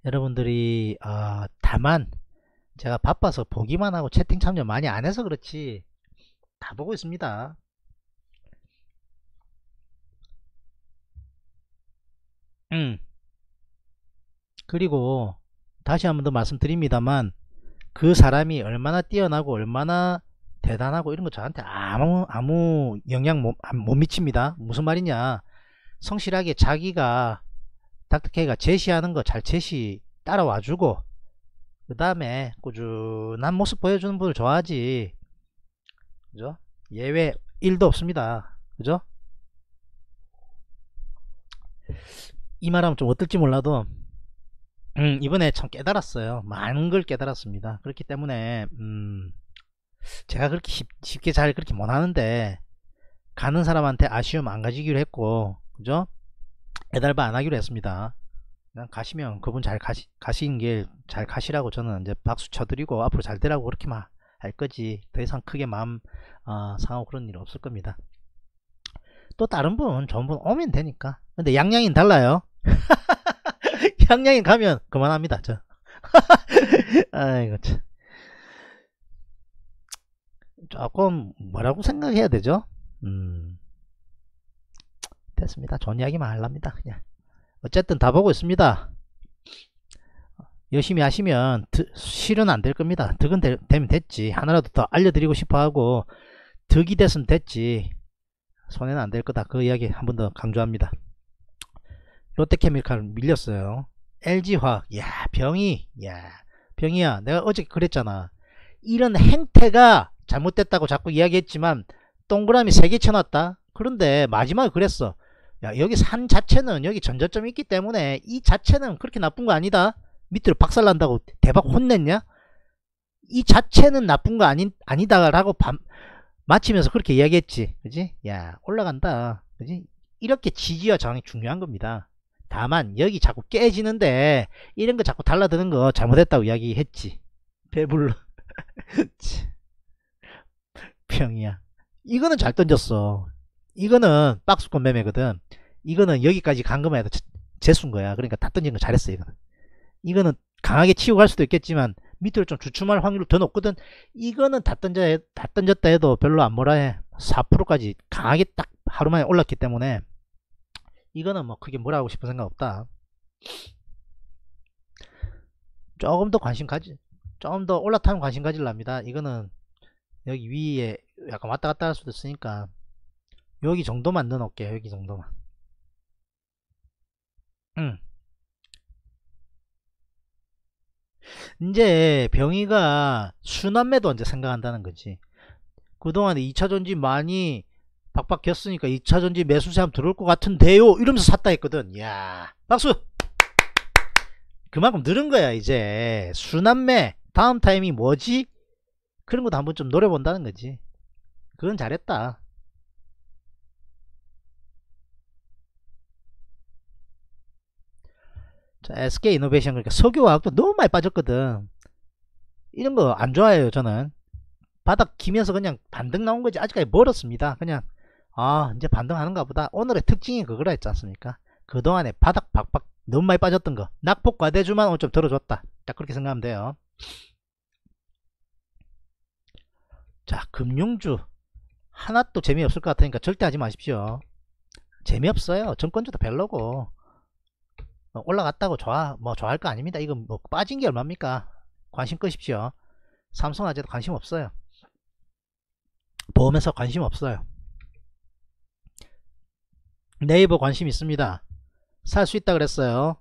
여러분들이 어, 다만 제가 바빠서 보기만 하고 채팅 참여 많이 안 해서 그렇지 다 보고 있습니다. 음. 그리고 다시 한 번 더 말씀드립니다만 그 사람이 얼마나 뛰어나고 얼마나 대단하고 이런 거 저한테 아무 아무 영향 못, 못 미칩니다. 무슨 말이냐? 성실하게 자기가 닥터케이가 제시하는 거 잘 제시 따라와 주고 그 다음에 꾸준한 모습 보여주는 분을 좋아하지 그죠? 예외 1도 없습니다. 그죠? 이 말하면 좀 어떨지 몰라도 음, 이번에 참 깨달았어요. 많은 걸 깨달았습니다. 그렇기 때문에 음, 제가 그렇게 쉽, 쉽게 잘 그렇게 못하는데 가는 사람한테 아쉬움 안 가지기로 했고 그죠? 애달바 안 하기로 했습니다. 그냥 가시면 그분 잘 가시, 가신 길 잘 가시라고 저는 이제 박수 쳐드리고 앞으로 잘 되라고 그렇게만 할 거지 더 이상 크게 마음 어, 상하고 그런 일 없을 겁니다. 또 다른 분 좋은 분 오면 되니까 근데 양양인 달라요. 양양인 가면 그만합니다. 저. 아이고 참. 조금 뭐라고 생각해야 되죠? 음. 됐습니다. 좋은 이야기만 하랍니다. 그냥. 어쨌든 다 보고 있습니다. 열심히 하시면 드, 실은 안 될 겁니다. 득은 되, 면 됐지. 하나라도 더 알려드리고 싶어 하고 득이 됐으면 됐지. 손해는 안 될 거다. 그 이야기 한 번 더 강조합니다. 롯데케미칼 밀렸어요. LG화학, 야 병이, 야 병이야. 내가 어제 그랬잖아. 이런 행태가 잘못됐다고 자꾸 이야기했지만 동그라미 3개 쳐놨다. 그런데 마지막에 그랬어. 야 여기 산 자체는 여기 전저점이 있기 때문에 이 자체는 그렇게 나쁜 거 아니다. 밑으로 박살난다고 대박 혼냈냐? 이 자체는 나쁜 거 아니, 아니다 라고 밤, 마치면서 그렇게 이야기했지. 그지? 야, 올라간다. 그지? 이렇게 지지와 저항이 중요한 겁니다. 다만, 여기 자꾸 깨지는데, 이런 거 자꾸 달라드는 거 잘못했다고 이야기했지. 배불러. 병이야. 이거는 잘 던졌어. 이거는 박스권 매매거든. 이거는 여기까지 간 것만 해도 재수인 거야. 그러니까 다 던진 거 잘했어, 이거는. 이거는 강하게 치고 갈 수도 있겠지만 밑으로 좀 주춤할 확률이 더 높거든 이거는 다, 던져, 다 던졌다 해도 별로 안 뭐라 해 4%까지 강하게 딱 하루 만에 올랐기 때문에 이거는 뭐 크게 뭐라 하고 싶은 생각 없다 조금 더 관심 가지 조금 더 올라타면 관심 가질랍니다 이거는 여기 위에 약간 왔다 갔다 할 수도 있으니까 여기 정도만 넣어 놓을게요 여기 정도만 응. 이제 병이가 순환매도 이제 생각한다는 거지. 그동안에 2차 전지 많이 박박 겼으니까 2차 전지 매수세 한번 들어올 것 같은데요. 이러면서 샀다 했거든. 야 박수! 그만큼 늘은 거야, 이제. 순환매. 다음 타이밍 뭐지? 그런 것도 한번 좀 노려본다는 거지. 그건 잘했다. 자, SK 이노베이션 그러니까 석유화학도 너무 많이 빠졌거든. 이런 거 안 좋아해요, 저는. 바닥 기면서 그냥 반등 나온 거지. 아직까지 멀었습니다. 그냥 아, 이제 반등하는가 보다. 오늘의 특징이 그거라 했지 않습니까? 그동안에 바닥 박박 너무 많이 빠졌던 거. 낙폭 과대주만 오늘 좀 들어줬다. 딱 그렇게 생각하면 돼요. 자, 금융주. 하나도 재미없을 것 같으니까 절대 하지 마십시오. 재미없어요. 정권주도 별로고. 어, 올라갔다고 좋아 뭐 좋아할 거 아닙니다. 이거 뭐 빠진 게 얼마입니까? 관심 끄십시오. 삼성 아재도 관심 없어요. 보험에서 관심 없어요. 네이버 관심 있습니다. 살 수 있다 그랬어요.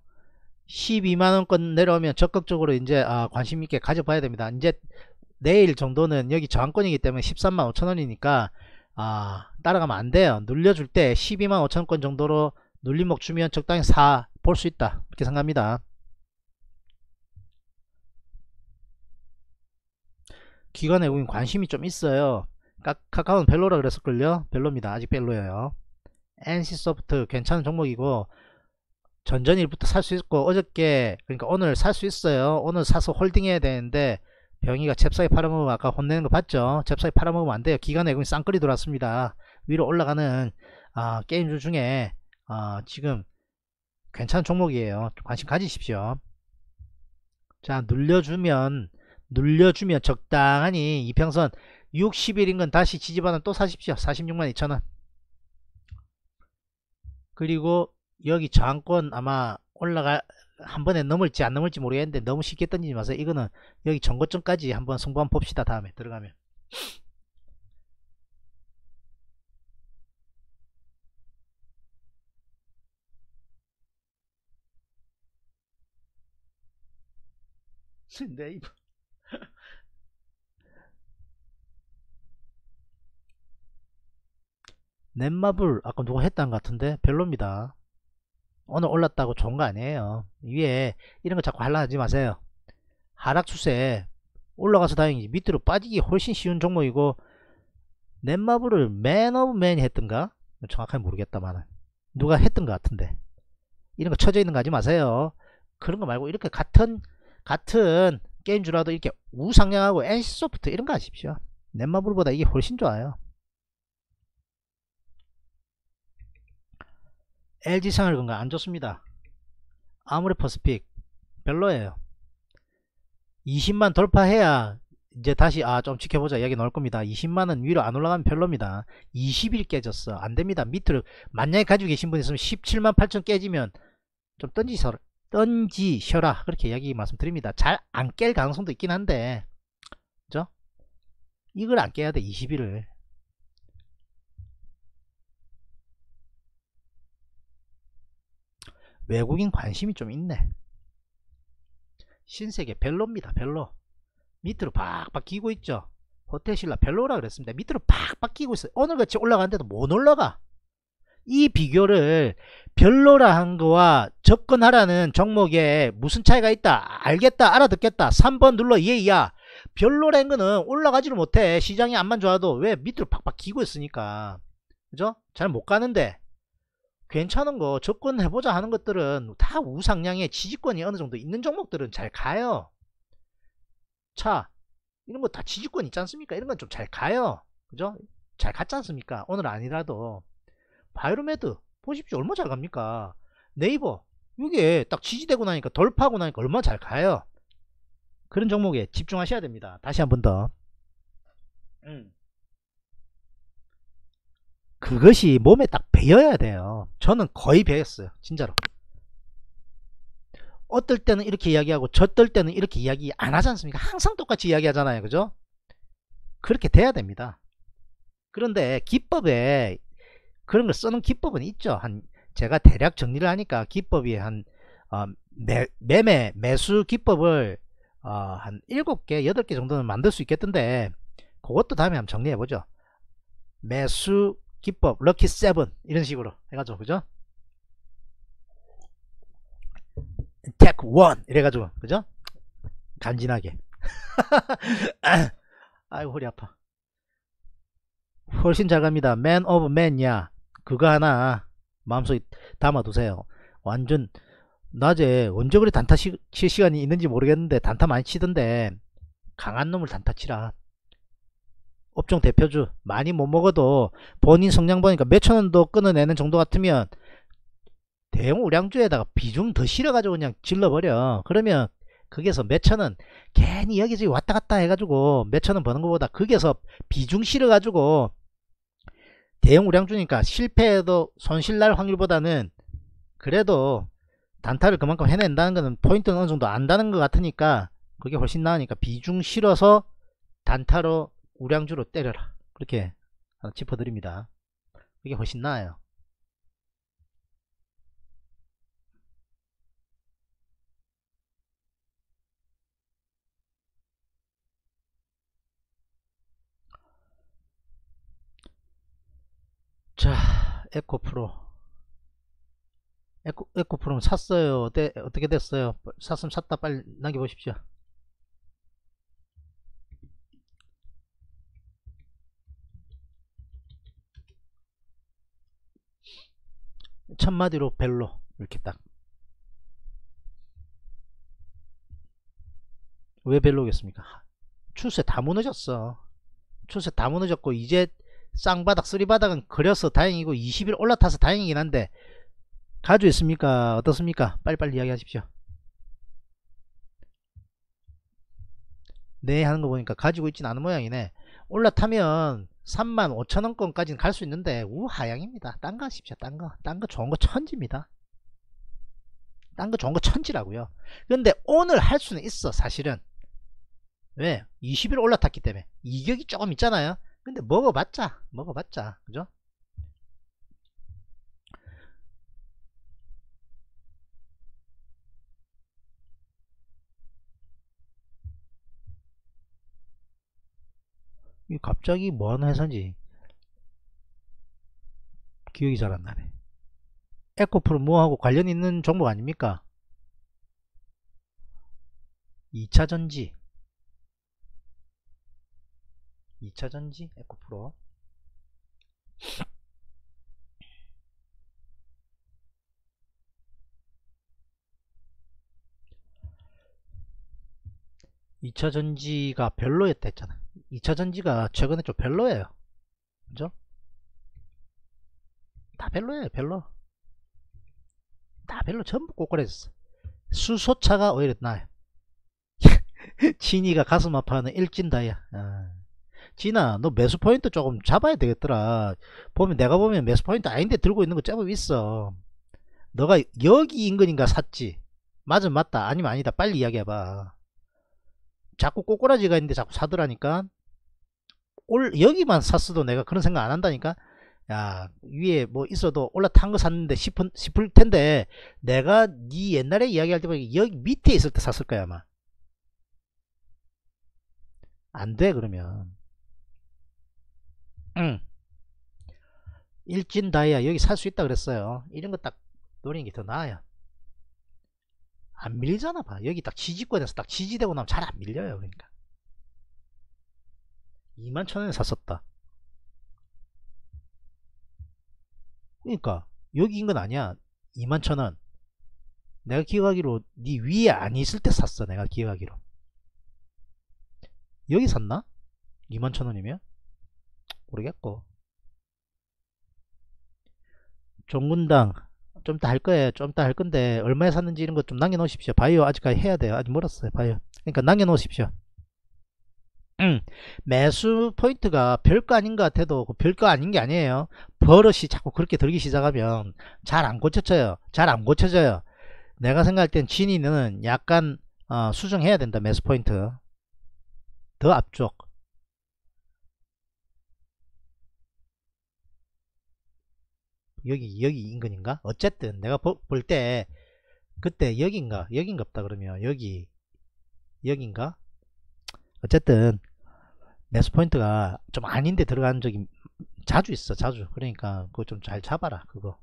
12만원권 내려오면 적극적으로 이제 아, 관심 있게 가져봐야 됩니다. 이제 내일 정도는 여기 저항권이기 때문에 13만 5천원이니까 아, 따라가면 안 돼요. 눌려줄 때 12만 5천원 정도로 눌림목 주면 적당히 사 볼 수 있다. 이렇게 생각합니다. 기관 외국인 관심이 좀 있어요. 카, 카카오는 별로라 그랬을걸요? 별로입니다. 아직 별로예요. NC소프트 괜찮은 종목이고 전전일부터 살 수 있고 어저께 그러니까 오늘 살 수 있어요. 오늘 사서 홀딩해야 되는데 병이가 잽싸게 팔아먹으면 아까 혼내는 거 봤죠? 잽싸게 팔아먹으면 안 돼요. 기관 외국인 쌍끌이 돌았습니다. 위로 올라가는 아, 게임주 중에 아, 지금 괜찮은 종목이에요. 관심 가지십시오. 자 눌려주면 눌려주면 적당하니 이평선 60일인 건 다시 지지반은 또 사십시오. 46만 2천원 그리고 여기 저항권 아마 올라가 한 번에 넘을지 안 넘을지 모르겠는데 너무 쉽게 던지지 마세요. 이거는 여기 전고점까지 한번 승부 한번 봅시다. 다음에 들어가면 네이버 넷마블 아까 누가 했던 것 같은데 별로입니다 오늘 올랐다고 좋은 거 아니에요. 위에 이런 거 자꾸 하려 하지 마세요. 하락 추세 올라가서 다행이지 밑으로 빠지기 훨씬 쉬운 종목이고 넷마블을 맨 오브 맨이 했던가? 정확하게 모르겠다만 누가 했던 것 같은데. 이런 거 쳐져 있는 거 하지 마세요. 그런 거 말고 이렇게 같은 같은 게임주라도 이렇게 우상향하고 NC소프트 이런 거 하십시오. 넷마블보다 이게 훨씬 좋아요 LG생활 건강 안 좋습니다. 아무리 퍼스픽 별로예요. 20만 돌파해야 이제 다시 아 좀 지켜보자 이야기 나올 겁니다. 20만원 위로 안 올라가면 별로입니다. 20일 깨졌어. 안됩니다. 밑으로 만약에 가지고 계신 분 있으면 17만 8천 깨지면 좀 던지셔라. 던지셔라. 그렇게 이야기 말씀드립니다. 잘 안 깰 가능성도 있긴 한데 그죠? 이걸 안 깨야 돼 20일을. 외국인 관심이 좀 있네. 신세계 별로입니다 별로. 밑으로 팍팍 기고 있죠. 호텔신라 별로라 그랬습니다. 밑으로 팍팍 기고 있어요. 오늘같이 올라가는데도 못 올라가. 이 비교를 별로라 한 거와 접근하라는 종목에 무슨 차이가 있다? 알겠다 알아듣겠다. 3번 눌러 예야. 별로란 거는 올라가지를 못해. 시장이 안만 좋아도 왜 밑으로 팍팍 기고 있으니까. 그죠? 잘 못 가는데 괜찮은 거 접근해보자 하는 것들은 다 우상향의 지지권이 어느 정도 있는 종목들은 잘 가요. 차 이런 거 다 지지권 있지 않습니까? 이런 건 좀 잘 가요. 그죠? 잘 갔지 않습니까? 오늘 아니라도 바이로메드 보십시오. 얼마 잘 갑니까? 네이버 이게 딱 지지되고 나니까 돌파하고 나니까 얼마 잘 가요. 그런 종목에 집중하셔야 됩니다. 다시 한 번 더. 음. 그것이 몸에 딱 배어야 돼요. 저는 거의 배웠어요. 진짜로. 어떨 때는 이렇게 이야기하고 저떨 때는 이렇게 이야기 안 하지 않습니까? 항상 똑같이 이야기하잖아요. 그죠? 그렇게 돼야 됩니다. 그런데 기법에 그런 걸 쓰는 기법은 있죠. 한 제가 대략 정리를 하니까 기법이 한 어, 매, 매매 매수 기법을 어, 한 7개 8개 정도는 만들 수 있겠던데 그것도 다음에 한번 정리해 보죠. 매수 기법 럭키 세븐 이런 식으로 해가지고 그죠? 택 one 이래가지고 그죠? 간지나게. 아이고 허리 아파. 훨씬 잘 갑니다. man of man야. 그거 하나 마음속에 담아두세요. 완전 낮에 언제 그리 단타 치, 칠 시간이 있는지 모르겠는데 단타 많이 치던데 강한 놈을 단타 치라 업종 대표주 많이 못 먹어도 본인 성장 보니까 몇천 원도 끊어내는 정도 같으면 대형 우량주에다가 비중 더 실어가지고 그냥 질러버려. 그러면 거기에서 몇천 원 괜히 여기저기 왔다 갔다 해가지고 몇천 원 버는 것보다 거기에서 비중 실어가지고 대형 우량주니까 실패해도 손실날 확률보다는 그래도 단타를 그만큼 해낸다는 것은 포인트는 어느 정도 안다는 것 같으니까 그게 훨씬 나으니까 비중 실어서 단타로 우량주로 때려라. 그렇게 짚어드립니다. 그게 훨씬 나아요. 자 에코프로. 에코, 에코프로는 샀어요. 어때, 어떻게 됐어요? 샀으면 샀다 빨리 남겨보십시오 첫마디로 벨로. 이렇게 딱. 왜 벨로겠습니까? 추세 다 무너졌어. 추세 다 무너졌고 이제 쌍바닥 쓰리바닥은 그려서 다행이고 20일 올라타서 다행이긴 한데 가지고 있습니까? 어떻습니까? 빨리빨리 이야기하십시오. 네 하는 거 보니까 가지고 있진 않은 모양이네. 올라타면 3만 5천원권까지는 갈 수 있는데 우하향입니다. 딴 거 하십시오. 딴 거. 딴 거 좋은 거 천지입니다. 딴 거 좋은 거 천지라고요. 근데 오늘 할 수는 있어 사실은. 왜? 20일 올라탔기 때문에. 이격이 조금 있잖아요. 근데 먹어봤자 먹어봤자. 그죠 갑자기 뭐하는 회사인지 기억이 잘 안 나네. 에코프로 뭐하고 관련 있는 종목 아닙니까? 2차전지. 2차전지? 에코프로. 2차전지가 별로였다 했잖아 2차전지가 최근에 좀 별로예요. 그죠? 다 별로예요 별로. 다 별로 전부 꼬꾸라졌어. 수소차가 오히려 나아요. 진이가 가슴 아파하는 일진다야 아. 진아 너 매수 포인트 조금 잡아야 되겠더라. 보면 내가 보면 매수 포인트 아닌데 들고 있는 거 제법 있어. 너가 여기 인근인가 샀지? 맞은 맞다. 아니면 아니다. 빨리 이야기해봐. 자꾸 꼬꾸라지가 있는데 자꾸 사더라니까 올 여기만 샀어도 내가 그런 생각 안 한다니까? 야 위에 뭐 있어도 올라탄 거 샀는데 싶은, 싶을 텐데 내가 네 옛날에 이야기할 때 여기 밑에 있을 때 샀을 거야 아마. 안 돼 그러면. 응. 일진 다이아 여기 살 수 있다 그랬어요. 이런 거 딱 노리는 게 더 나아요. 안 밀리잖아 봐. 여기 딱 지지권에서 딱 지지되고 나면 잘 안 밀려요 그러니까 2만 천원에 샀었다. 그러니까 여기인 건 아니야. 2만 천원. 내가 기억하기로 네 위에 안 있을 때 샀어 내가 기억하기로. 여기 샀나? 2만 천원이면? 모르겠고. 종군당 좀 이따 할 거예요. 좀 이따 할 건데 얼마에 샀는지 이런 것좀 남겨놓으십시오. 바이오 아직까지 해야 돼요. 아직 멀었어요 바이오. 그러니까 남겨놓으십시오 음, 매수 포인트가 별거 아닌 것 같아도 그 별거 아닌 게 아니에요. 버릇이 자꾸 그렇게 들기 시작하면 잘 안 고쳐져요. 잘 안 고쳐져요. 내가 생각할 땐 진이는 약간 어, 수정해야 된다. 매수 포인트. 더 앞쪽. 여기 여기 인근인가? 어쨌든 내가 볼 때 그때 여긴가? 여긴가 없다 그러면 여기 여긴가? 어쨌든 매수 포인트가 좀 아닌데 들어가는 적이 자주 있어 자주. 그러니까 그거 좀 잘 잡아라 그거.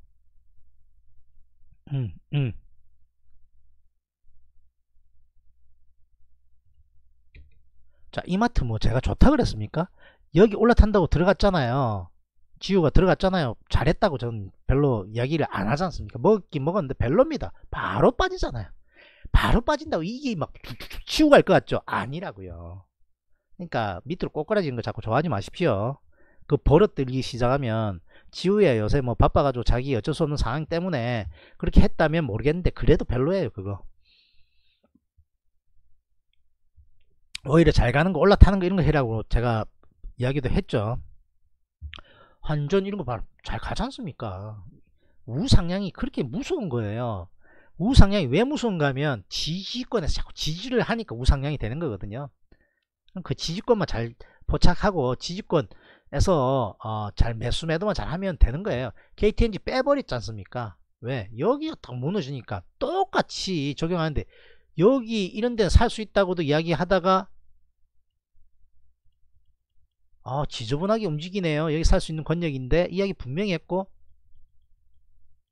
음, 음. 자 이마트 뭐 제가 좋다 그랬습니까? 여기 올라탄다고 들어갔잖아요. 지우가 들어갔잖아요. 잘했다고 저는 별로 이야기를 안 하지 않습니까? 먹긴 먹었는데 별로입니다. 바로 빠지잖아요. 바로 빠진다고 이게 막 치우 갈것 같죠? 아니라고요 그러니까 밑으로 꼬꾸라지는 거 자꾸 좋아하지 마십시오. 그 버릇 들기 시작하면 지우야 요새 뭐 바빠가지고 자기 어쩔 수 없는 상황 때문에 그렇게 했다면 모르겠는데 그래도 별로예요 그거. 오히려 잘 가는 거 올라타는 거 이런 거 해라고 제가 이야기도 했죠. 환전 이런 거 잘 가지 않습니까? 우상향이 그렇게 무서운 거예요. 우상향이 왜 무서운가 하면 지지권에서 자꾸 지지를 하니까 우상향이 되는 거거든요. 그 지지권만 잘 포착하고 지지권에서 어, 잘 매수 매도만 잘 하면 되는 거예요. KTNG 빼버렸지 않습니까? 왜? 여기가 딱 무너지니까 똑같이 적용하는데 여기 이런 데는 살 수 있다고도 이야기하다가 아 지저분하게 움직이네요. 여기 살 수 있는 권역인데 이야기 분명히 했고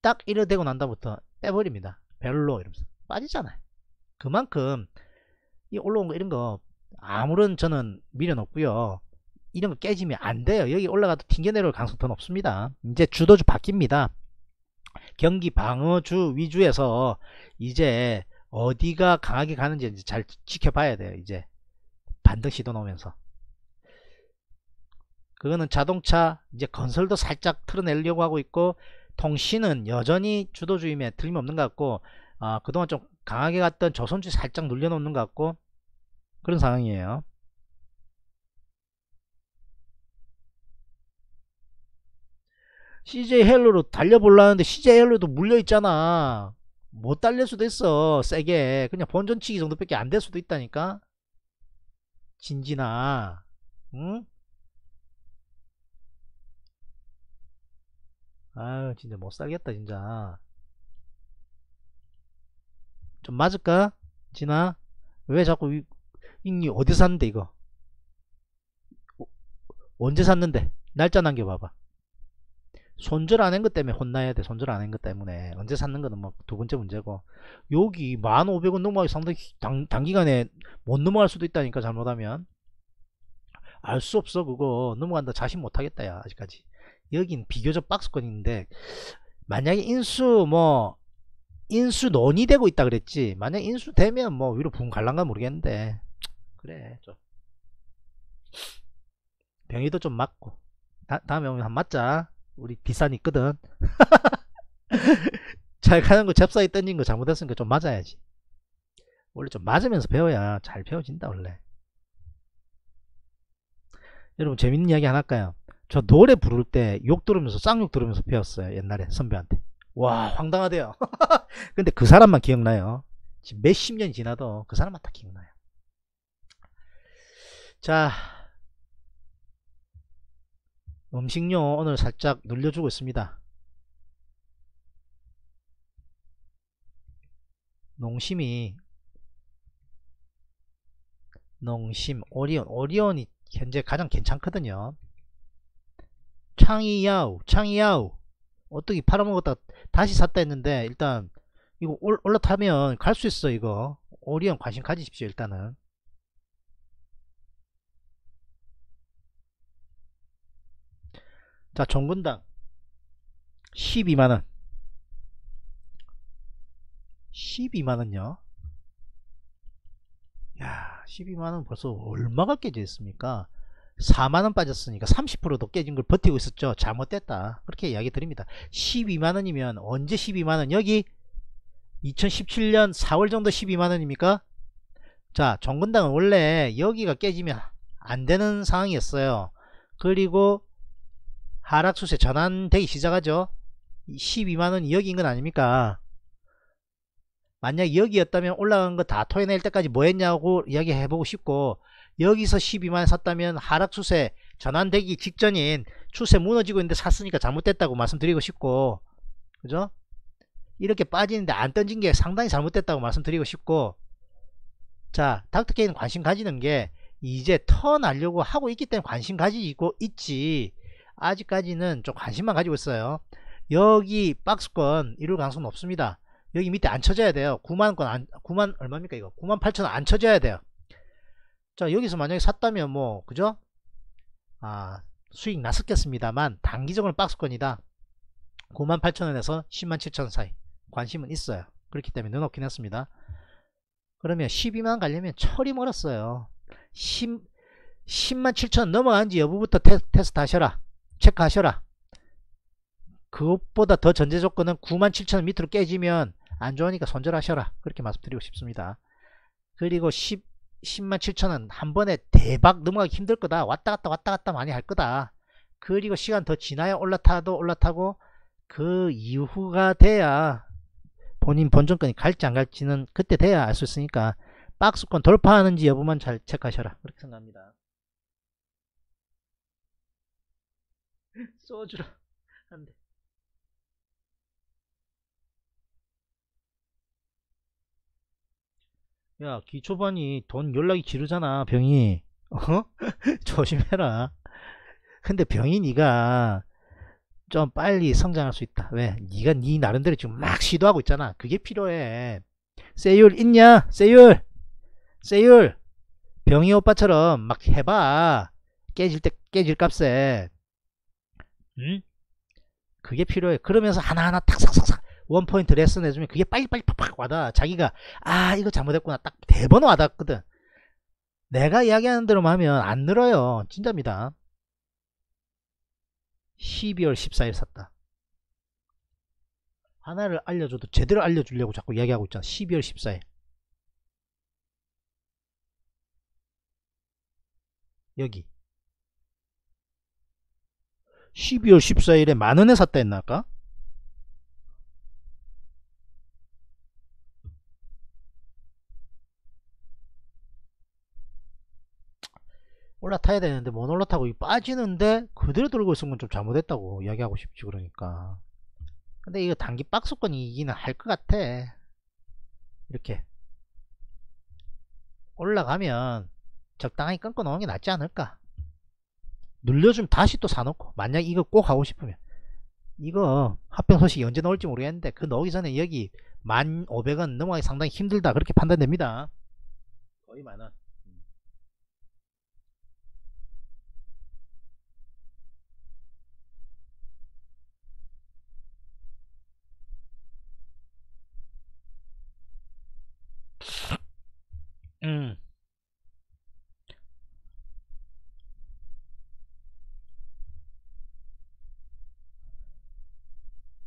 딱 이래 되고 난다부터 빼버립니다. 별로 이러면서 빠지잖아요. 그만큼 이 올라온 거 이런 거 아무런 저는 미련 없고요. 이런 거 깨지면 안 돼요. 여기 올라가도 튕겨내려올 가능성 더 높습니다. 이제 주도주 바뀝니다. 경기 방어주 위주에서 이제 어디가 강하게 가는지 이제 잘 지켜봐야 돼요. 이제 반등 시도 나오면서. 그거는 자동차 이제 건설도 살짝 틀어내려고 하고 있고 통신은 여전히 주도주임에 틀림없는 것 같고 어, 그동안 좀 강하게 갔던 조선주 살짝 눌려놓는 것 같고 그런 상황이에요. CJ 헬로로 달려보려는데 CJ 헬로도 물려있잖아. 못 달릴 수도 있어. 세게. 그냥 본전치기 정도밖에 안 될 수도 있다니까. 진지나. 응? 아유 진짜 못살겠다 진짜 좀 맞을까? 진아 왜 자꾸 이, 이 어디 샀는데 이거? 어, 언제 샀는데? 날짜 남겨봐봐. 손절 안 한 것 때문에 혼나야 돼 손절 안 한 것 때문에. 언제 샀는 거는 뭐 두 번째 문제고. 여기 1500원 넘어가기 상당히 단, 단기간에 못 넘어갈 수도 있다니까 잘못하면. 알 수 없어 그거. 넘어간다 자신 못하겠다 야 아직까지. 여긴 비교적 박스권인데 만약에 인수 뭐 인수 논의되고 있다 그랬지. 만약 인수 되면 뭐 위로 붕 갈란가 모르겠는데 그래. 좀 병이도 좀 맞고. 다, 다음에 오면 한 맞자. 우리 비싼 있거든. 잘 가는 거 잽싸게 던진 거 잘못했으니까 좀 맞아야지. 원래 좀 맞으면서 배워야 잘 배워진다 원래. 여러분 재밌는 이야기 하나 할까요? 저 노래 부를 때 욕 들으면서 쌍욕 들으면서 배웠어요 옛날에 선배한테. 와 황당하대요. 근데 그 사람만 기억나요. 지금 몇십 년이 지나도 그 사람만 다 기억나요 자 음식료 오늘 살짝 늘려주고 있습니다. 농심이 농심 오리온 오리온이 현재 가장 괜찮거든요. 창이야우 창이야우. 어떻게 팔아먹었다 다시 샀다 했는데 일단 이거 올, 올라타면 갈 수 있어 이거. 오리온 관심 가지십시오 일단은 자 정군당 12만원 12만원요 야 12만원 벌써 얼마가 깨져 있습니까 4만원 빠졌으니까 30%도 깨진 걸 버티고 있었죠. 잘못됐다. 그렇게 이야기 드립니다. 12만원이면 언제 12만원? 여기 2017년 4월 정도 12만원입니까? 자, 정근당은 원래 여기가 깨지면 안 되는 상황이었어요. 그리고 하락 추세 전환되기 시작하죠. 12만원이 여기인 건 아닙니까? 만약 여기였다면 올라간 거 다 토해낼 때까지 뭐 했냐고 이야기해보고 싶고 여기서 12만원 샀다면 하락 추세 전환되기 직전인 추세 무너지고 있는데 샀으니까 잘못됐다고 말씀드리고 싶고 그죠? 이렇게 빠지는데 안 던진 게 상당히 잘못됐다고 말씀드리고 싶고 자 닥터케이는 관심 가지는 게 이제 턴 하려고 하고 있기 때문에 관심 가지고 있지 아직까지는 좀 관심만 가지고 있어요. 여기 박스권 이룰 가능성은 없습니다. 여기 밑에 안 쳐져야 돼요. 9만원 안 9만 얼마입니까 이거? 9만 8천원 안 쳐져야 돼요. 자 여기서 만약에 샀다면 뭐 그죠? 아 수익 났었겠습니다만 단기적으로 박스권이다. 98,000원에서 107,000원 사이 관심은 있어요. 그렇기 때문에 넣어놓긴 했습니다. 그러면 12만 가려면 철이 멀었어요. 10, 10만 7천 넘어간지 여부부터 테, 스트 하셔라 체크하셔라. 그것보다 더 전제 조건은 9만 7천 밑으로 깨지면 안 좋으니까 손절하셔라. 그렇게 말씀드리고 싶습니다. 그리고 10 10만 7천원 한 번에 대박 넘어가기 힘들 거다. 왔다 갔다 왔다 갔다 많이 할 거다. 그리고 시간 더 지나야 올라타도 올라타고 그 이후가 돼야 본인 본전권이 갈지 안 갈지는 그때 돼야 알 수 있으니까 박스권 돌파하는지 여부만 잘 체크하셔라. 그렇게 생각합니다 소주라 한대. 야 기초반이 돈 연락이 지르잖아 병이. 어? 조심해라. 근데 병이 니가 좀 빨리 성장할 수 있다. 왜? 니가 니 나름대로 지금 막 시도하고 있잖아. 그게 필요해. 세율 있냐? 세율! 세율! 병이 오빠처럼 막 해봐. 깨질 때 깨질 값에 응? 그게 필요해. 그러면서 하나하나 탁삭삭삭 원포인트 레슨 해주면 그게 빨리빨리 팍팍 와닿아 자기가 아 이거 잘못했구나. 딱 대번 와닿거든. 내가 이야기하는 대로만 하면 안 늘어요. 진짜입니다. 12월 14일 샀다. 하나를 알려줘도 제대로 알려주려고 자꾸 이야기하고 있잖아. 12월 14일. 여기 12월 14일에 만원에 샀다 했나 아까? 올라타야 되는데 못 올라타고 빠지는데 그대로 들고 있으면 좀 잘못했다고 이야기하고 싶지 그러니까. 근데 이거 단기 박스권이 이기는 할 것 같아. 이렇게. 올라가면 적당히 끊고 놓은 게 낫지 않을까 눌려주면 다시 또 사놓고. 만약 이거 꼭 하고 싶으면. 이거 합병 소식이 언제 나올지 모르겠는데 그 나오기 전에 여기 1500원 넘어가기 상당히 힘들다 그렇게 판단됩니다. 거의 만원. 음.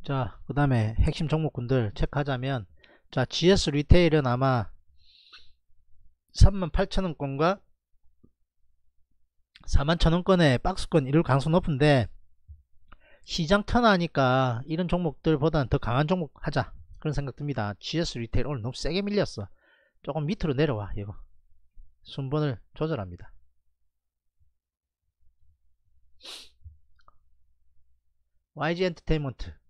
자, 그 다음에 핵심 종목군들 체크하자면, 자, GS 리테일은 아마 38,000원권과 41,000원권의 박스권 이룰 가능성 높은데, 시장 턴하니까 이런 종목들보다는 더 강한 종목 하자. 그런 생각 듭니다. GS 리테일 오늘 너무 세게 밀렸어. 조금 밑으로 내려와, 이거. 순번을 조절합니다. YG 엔터테인먼트.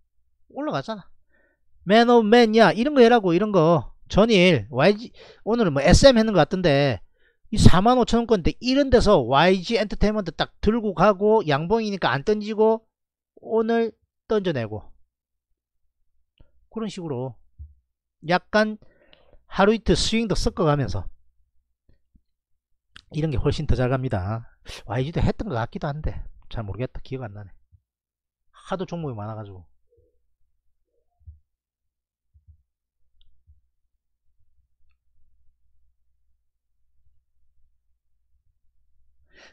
올라가잖아. man of man야. 이런 거 해라고 이런 거. 전일 YG 오늘은 뭐 SM 했는 것 같던데 이 45,000원권인데 이런 데서 YG 엔터테인먼트 딱 들고 가고 양봉이니까 안 던지고 오늘 던져내고. 그런 식으로. 약간 하루 이틀 스윙도 섞어가면서. 이런 게 훨씬 더 잘 갑니다. YG도 했던 것 같기도 한데 잘 모르겠다. 기억 안 나네. 하도 종목이 많아가지고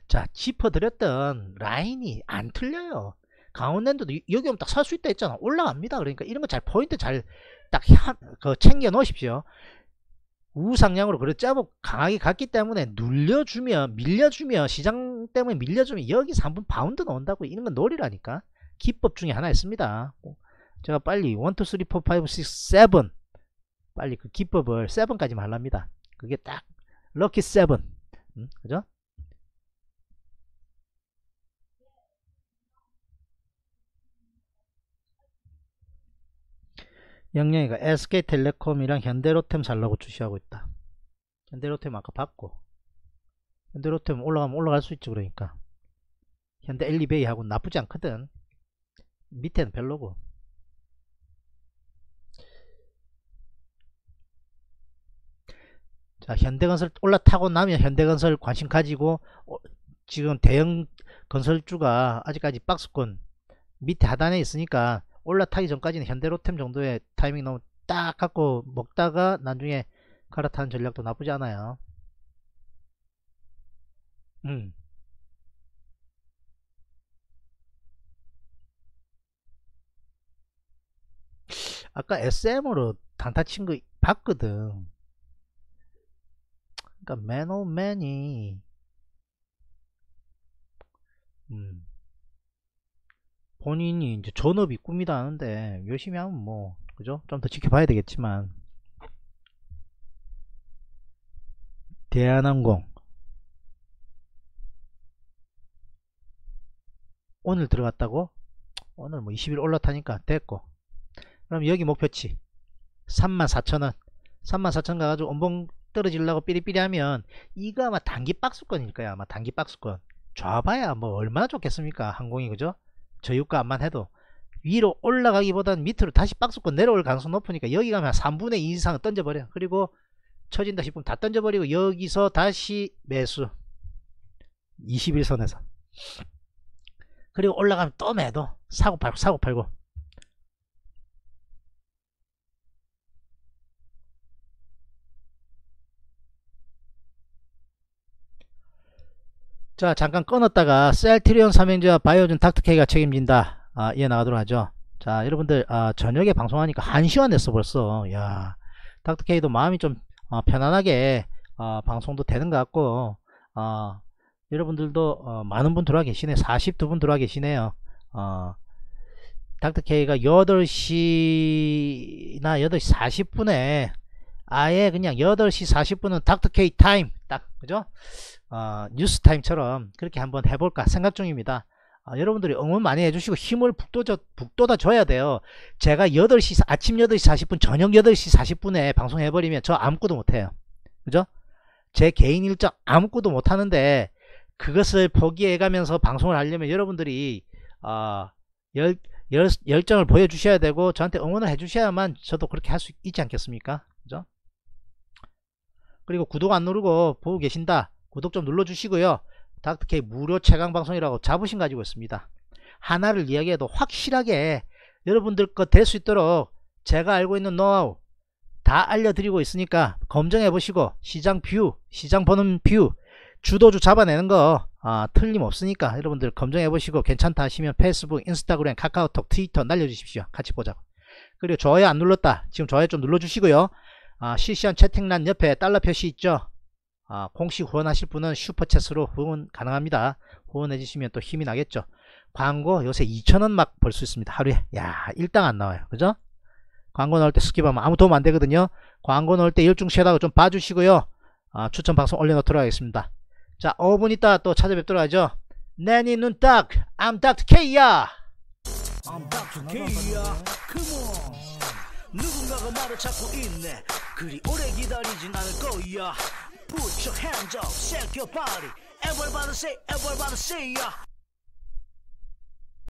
자 짚어드렸던 라인이 안 틀려요. 강원랜드도 여기 오면 딱 살 수 있다 했잖아. 올라갑니다. 그러니까 이런 거 잘 포인트 잘 딱 그 챙겨 놓으십시오. 우상향으로 그래 짜고 강하게 갔기 때문에 눌려주면 밀려주면 시장 때문에 밀려주면 여기서 한번 바운드 나온다고 이런 건 놀이라니까. 기법 중에 하나 있습니다. 제가 빨리 1, 2, 3, 4, 5, 6, 7 빨리 그 기법을 7까지만 하랍니다. 그게 딱 lucky 7 음, 그죠? 영영이가 SK텔레콤이랑 현대로템 살라고 주시하고 있다. 현대로템 아까 봤고 현대로템 올라가면 올라갈 수 있지 그러니까 현대 엘리베이하고 나쁘지 않거든. 밑에는 별로고 자 현대건설 올라타고 나면 현대건설 관심 가지고 어, 지금 대형 건설주가 아직까지 박스권 밑에 하단에 있으니까 올라타기 전까지는 현대로템 정도의 타이밍 너무 딱 갖고 먹다가 나중에 갈아타는 전략도 나쁘지 않아요. 음. 아까 SM으로 단타 친 거 봤거든. 그러니까 맨오맨이 음. 본인이 이제 전업이 꿈이다 하는데 열심히 하면 뭐 그죠? 좀 더 지켜봐야 되겠지만. 대한항공. 오늘 들어갔다고? 오늘 뭐 20일 올라타니까 됐고. 그럼 여기 목표치. 34,000원. 34,000원 가가지고 엄봉 떨어지려고 삐리삐리 하면 이거 아마 단기 박스권일 거야 아마 단기 박스권. 좌봐야 뭐 얼마나 좋겠습니까 항공이 그죠 저유가 안만 해도 위로 올라가기보단 밑으로 다시 박스권 내려올 가능성 높으니까 여기 가면 3분의 2 이상 던져버려. 그리고 처진다 싶으면 다 던져버리고 여기서 다시 매수. 21선에서. 그리고 올라가면 또 매도. 사고 팔고 사고 팔고 자 잠깐 끊었다가 셀트리온 삼행제와 바이오준 닥터케이가 책임진다. 아, 이어나가도록 하죠. 자 여러분들 아, 저녁에 방송하니까 한 시간 됐어 벌써. 야 닥터케이도 마음이 좀 어, 편안하게 어, 방송도 되는 것 같고 어, 여러분들도 어, 많은 분 들어와 계시네. 42분 들어와 계시네요. 어, 닥터케이가 8시나 8시 40분에 아예 그냥 8시 40분은 닥터케이 타임 딱 그죠? 어, 뉴스 타임처럼 그렇게 한번 해볼까 생각 중입니다. 어, 여러분들이 응원 많이 해주시고 힘을 북돋아, 북돋아 줘야 돼요. 제가 8시 아침 8시 40분 저녁 8시 40분에 방송해버리면 저 아무것도 못해요. 그죠? 제 개인 일정 아무것도 못하는데 그것을 포기해가면서 방송을 하려면 여러분들이 어, 열, 열, 열정을 보여주셔야 되고 저한테 응원을 해주셔야만 저도 그렇게 할 수 있지 않겠습니까 그리고 구독 안 누르고 보고 계신다. 구독 좀 눌러주시고요. 닥터케이 무료 최강방송이라고 자부심 가지고 있습니다. 하나를 이야기해도 확실하게 여러분들 거 될 수 있도록 제가 알고 있는 노하우 다 알려드리고 있으니까 검증해 보시고 시장 view 시장 보는 view 주도주 잡아내는 거 아, 틀림없으니까 여러분들 검증해 보시고 괜찮다 하시면 페이스북 인스타그램 카카오톡 트위터 날려주십시오. 같이 보자고. 그리고 좋아요 안 눌렀다. 지금 좋아요 좀 눌러주시고요 아, 실시간 채팅란 옆에 달러 표시 있죠? 아, 공식 후원하실 분은 슈퍼챗으로 후원 가능합니다. 후원해 주시면 또 힘이 나겠죠? 광고 요새 2천원 막 벌 수 있습니다 하루에. 야 일당 안 나와요. 그죠? 광고 나올 때 skip하면 아무 도움 안 되거든요. 광고 나올 때 열중쉬어 하다가 좀 봐주시고요. 아, 추천 방송 올려놓도록 하겠습니다. 자 5분 있다 또 찾아뵙도록 하죠. 내니 눈딱 I'm Dr. K야. I'm Dr. K야. Come on 누군가가 말을 찾고 있네 그리 오래 기다리진 않을 거야 Put your hands up, shake your body Everybody say, everybody say yeah